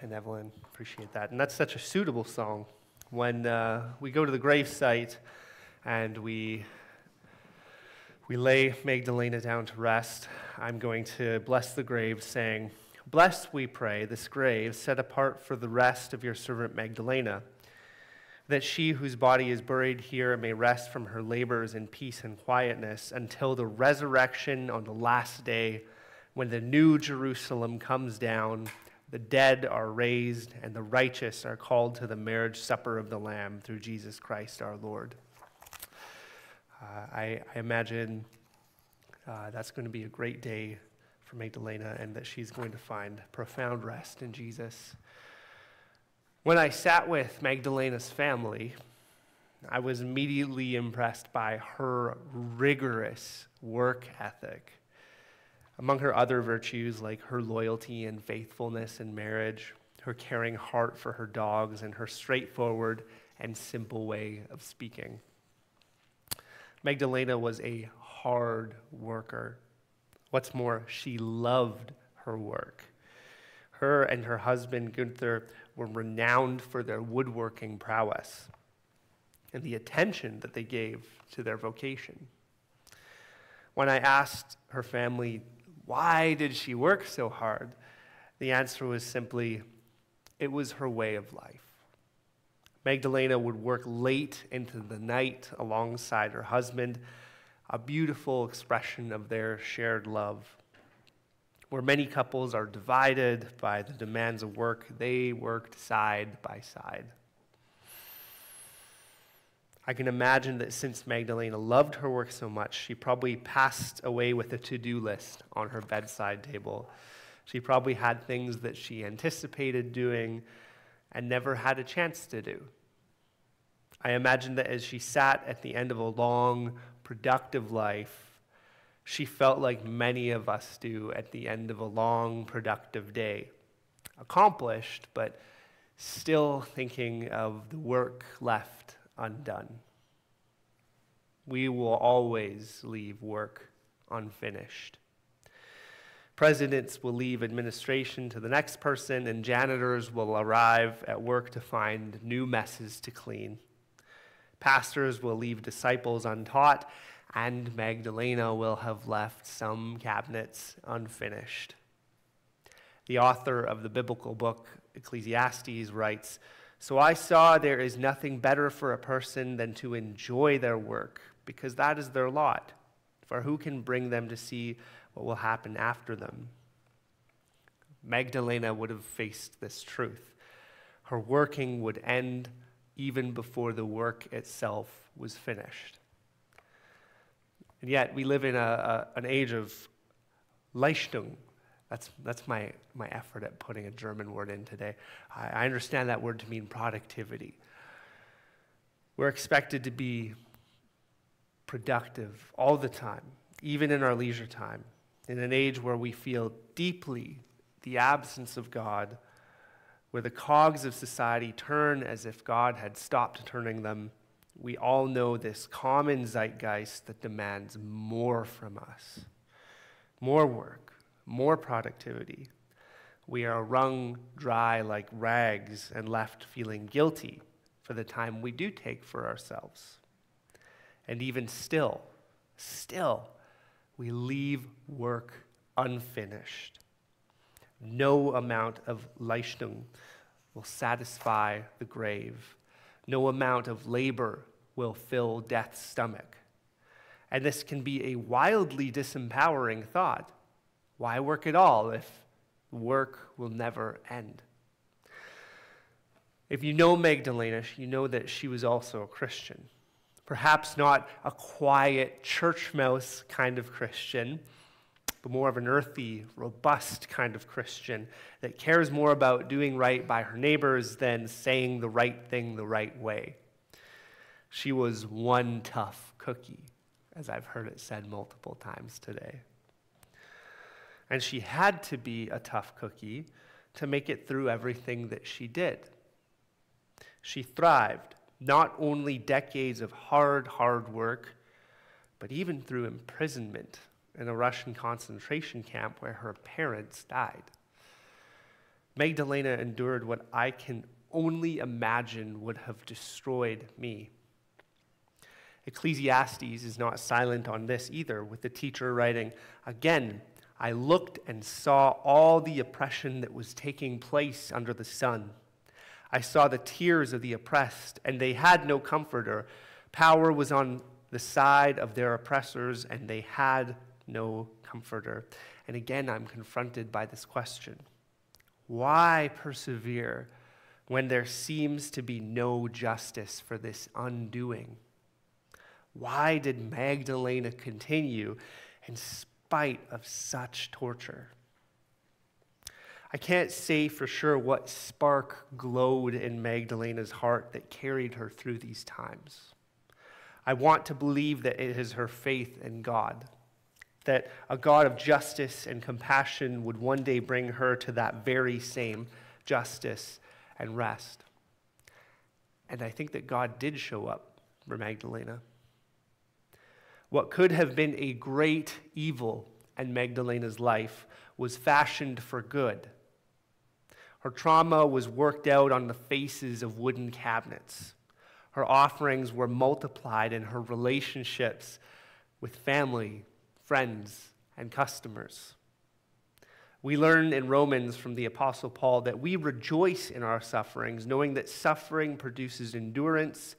and Evelyn, appreciate that. And that's such a suitable song. When uh, we go to the grave site and we, we lay Magdalena down to rest, I'm going to bless the grave, saying, Blessed, we pray, this grave set apart for the rest of your servant Magdalena, that she whose body is buried here may rest from her labors in peace and quietness until the resurrection on the last day when the new Jerusalem comes down, the dead are raised, and the righteous are called to the marriage supper of the Lamb through Jesus Christ our Lord. Uh, I, I, imagine uh, that's going to be a great day for Magdalena and that she's going to find profound rest in Jesus. When I sat with Magdalena's family, I was immediately impressed by her rigorous work ethic. Among her other virtues, like her loyalty and faithfulness in marriage, her caring heart for her dogs, and her straightforward and simple way of speaking. Magdalena was a hard worker. What's more, she loved her work. Her and her husband, Gunther, were renowned for their woodworking prowess and the attention that they gave to their vocation. When I asked her family, why did she work so hard? The answer was simply, it was her way of life. Magdalena would work late into the night alongside her husband a beautiful expression of their shared love. Where many couples are divided by the demands of work, they worked side by side. I can imagine that since Magdalena loved her work so much, she probably passed away with a to do list on her bedside table. She probably had things that she anticipated doing and never had a chance to do. I imagine that as she sat at the end of a long, productive life, she felt like many of us do at the end of a long, productive day. Accomplished, but still thinking of the work left undone. We will always leave work unfinished. Presidents will leave administration to the next person, and janitors will arrive at work to find new messes to clean. Pastors will leave disciples untaught, and Magdalena will have left some cabinets unfinished. The author of the biblical book, Ecclesiastes, writes So I saw there is nothing better for a person than to enjoy their work, because that is their lot. For who can bring them to see what will happen after them? Magdalena would have faced this truth. Her working would end even before the work itself was finished. And yet, we live in a, a, an age of Leistung. That's, that's my, my effort at putting a German word in today. I, I understand that word to mean productivity. We're expected to be productive all the time, even in our leisure time, in an age where we feel deeply the absence of God where the cogs of society turn as if God had stopped turning them, we all know this common zeitgeist that demands more from us more work, more productivity. We are wrung dry like rags and left feeling guilty for the time we do take for ourselves. And even still, still, we leave work unfinished. No amount of Leistung will satisfy the grave. No amount of labor will fill death's stomach. And this can be a wildly disempowering thought. Why work at all if work will never end? If you know Magdalena, you know that she was also a Christian. Perhaps not a quiet church mouse kind of Christian, but more of an earthy, robust kind of Christian that cares more about doing right by her neighbors than saying the right thing the right way. She was one tough cookie, as I've heard it said multiple times today. And she had to be a tough cookie to make it through everything that she did. She thrived, not only decades of hard, hard work, but even through imprisonment in a Russian concentration camp where her parents died. Magdalena endured what I can only imagine would have destroyed me. Ecclesiastes is not silent on this either, with the teacher writing, Again, I looked and saw all the oppression that was taking place under the sun. I saw the tears of the oppressed, and they had no comforter. Power was on the side of their oppressors, and they had no comforter. And again, I'm confronted by this question Why persevere when there seems to be no justice for this undoing? Why did Magdalena continue in spite of such torture? I can't say for sure what spark glowed in Magdalena's heart that carried her through these times. I want to believe that it is her faith in God, that a God of justice and compassion would one day bring her to that very same justice and rest. And I think that God did show up for Magdalena. What could have been a great evil in Magdalena's life was fashioned for good her trauma was worked out on the faces of wooden cabinets. Her offerings were multiplied in her relationships with family, friends, and customers. We learn in Romans from the Apostle Paul that we rejoice in our sufferings, knowing that suffering produces endurance,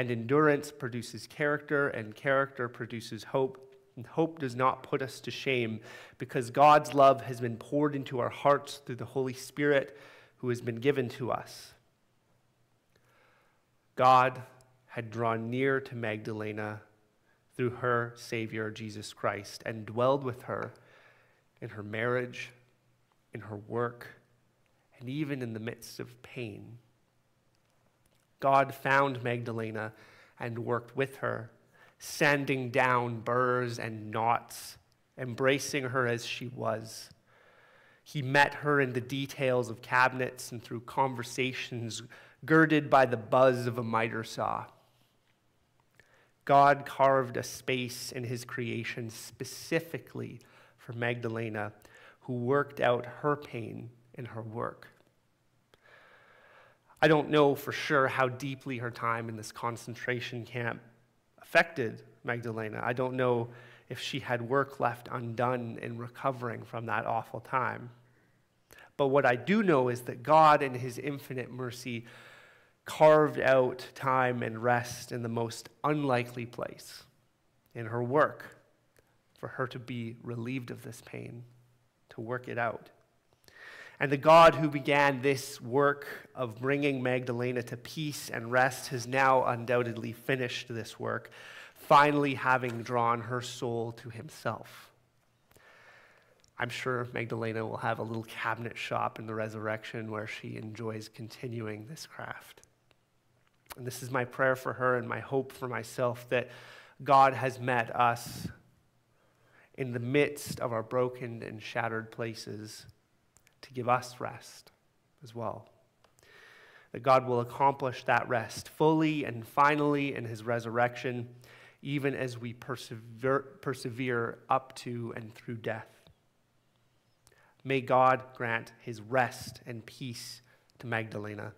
and endurance produces character, and character produces hope. And hope does not put us to shame because God's love has been poured into our hearts through the Holy Spirit who has been given to us. God had drawn near to Magdalena through her Savior, Jesus Christ, and dwelled with her in her marriage, in her work, and even in the midst of pain. God found Magdalena and worked with her sanding down burrs and knots, embracing her as she was. He met her in the details of cabinets and through conversations girded by the buzz of a miter saw. God carved a space in his creation specifically for Magdalena, who worked out her pain in her work. I don't know for sure how deeply her time in this concentration camp affected Magdalena. I don't know if she had work left undone in recovering from that awful time. But what I do know is that God, in His infinite mercy, carved out time and rest in the most unlikely place, in her work, for her to be relieved of this pain, to work it out. And the God who began this work of bringing Magdalena to peace and rest has now undoubtedly finished this work, finally having drawn her soul to himself. I'm sure Magdalena will have a little cabinet shop in the resurrection where she enjoys continuing this craft. And this is my prayer for her and my hope for myself that God has met us in the midst of our broken and shattered places to give us rest as well. That God will accomplish that rest fully and finally in his resurrection, even as we persevere, persevere up to and through death. May God grant his rest and peace to Magdalena.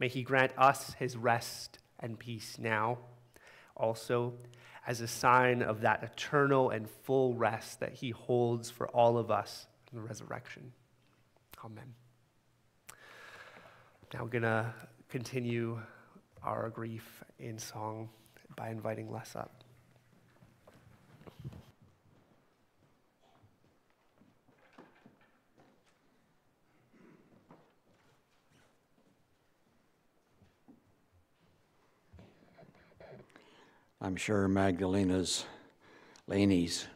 May he grant us his rest and peace now, also as a sign of that eternal and full rest that he holds for all of us in the resurrection. Amen. Now, we're going to continue our grief in song by inviting Les up. I'm sure Magdalena's, Leni's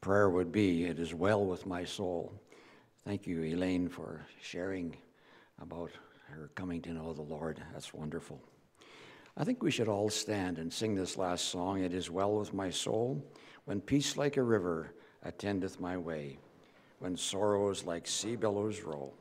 prayer would be, It is well with my soul. Thank you, Elaine, for sharing about her coming to know the Lord. That's wonderful. I think we should all stand and sing this last song, It is Well with My Soul, when peace like a river attendeth my way, when sorrows like sea billows roll.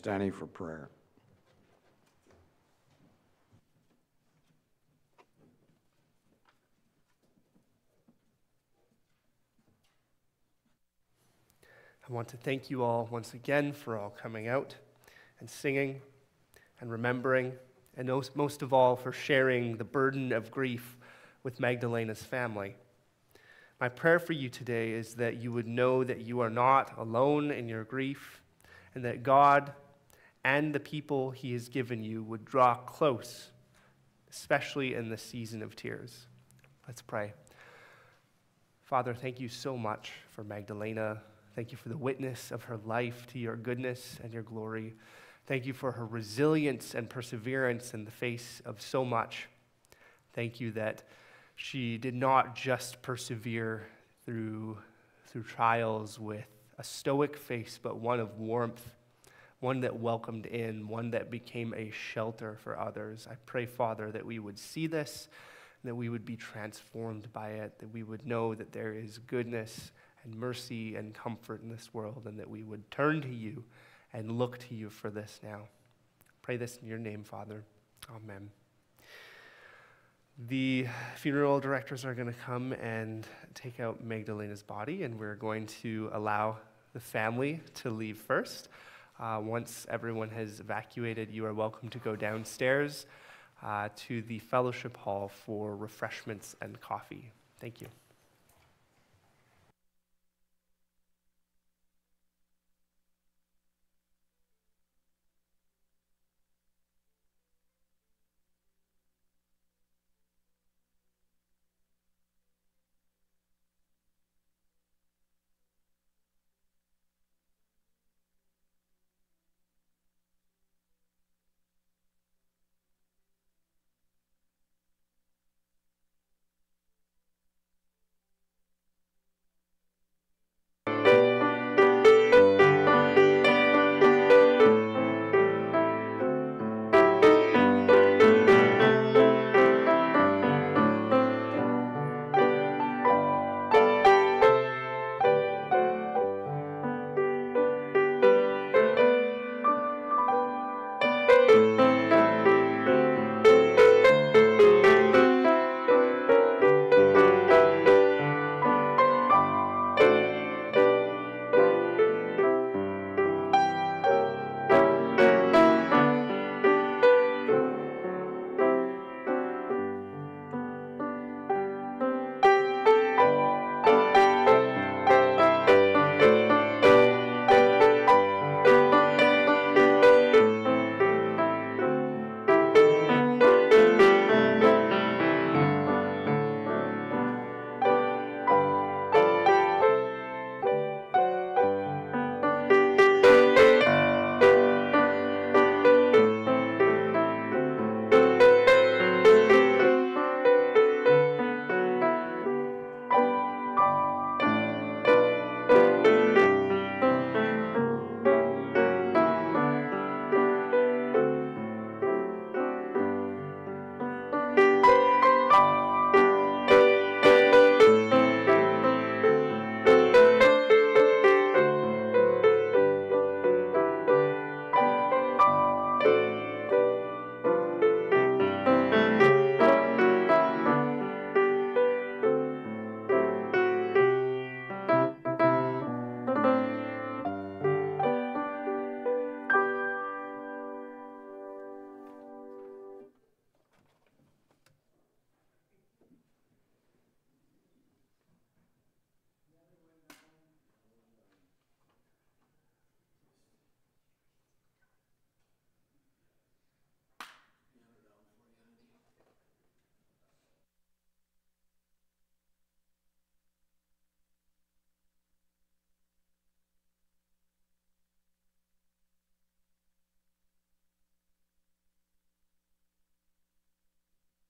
Standing for prayer. I want to thank you all once again for all coming out and singing and remembering, and most, of all for sharing the burden of grief with Magdalena's family. My prayer for you today is that you would know that you are not alone in your grief, and that God and the people He has given you would draw close, especially in the season of tears. Let's pray. Father, thank you so much for Magdalena. Thank you for the witness of her life to your goodness and your glory. Thank you for her resilience and perseverance in the face of so much. Thank you that she did not just persevere through, through trials with a stoic face, but one of warmth, one that welcomed in, one that became a shelter for others. I pray, Father, that we would see this, that we would be transformed by it, that we would know that there is goodness and mercy and comfort in this world, and that we would turn to you and look to you for this now. Pray this in your name, Father. Amen. The funeral directors are going to come and take out Magdalena's body, and we're going to allow the family to leave first. Uh, once everyone has evacuated, you are welcome to go downstairs uh, to the fellowship hall for refreshments and coffee. Thank you.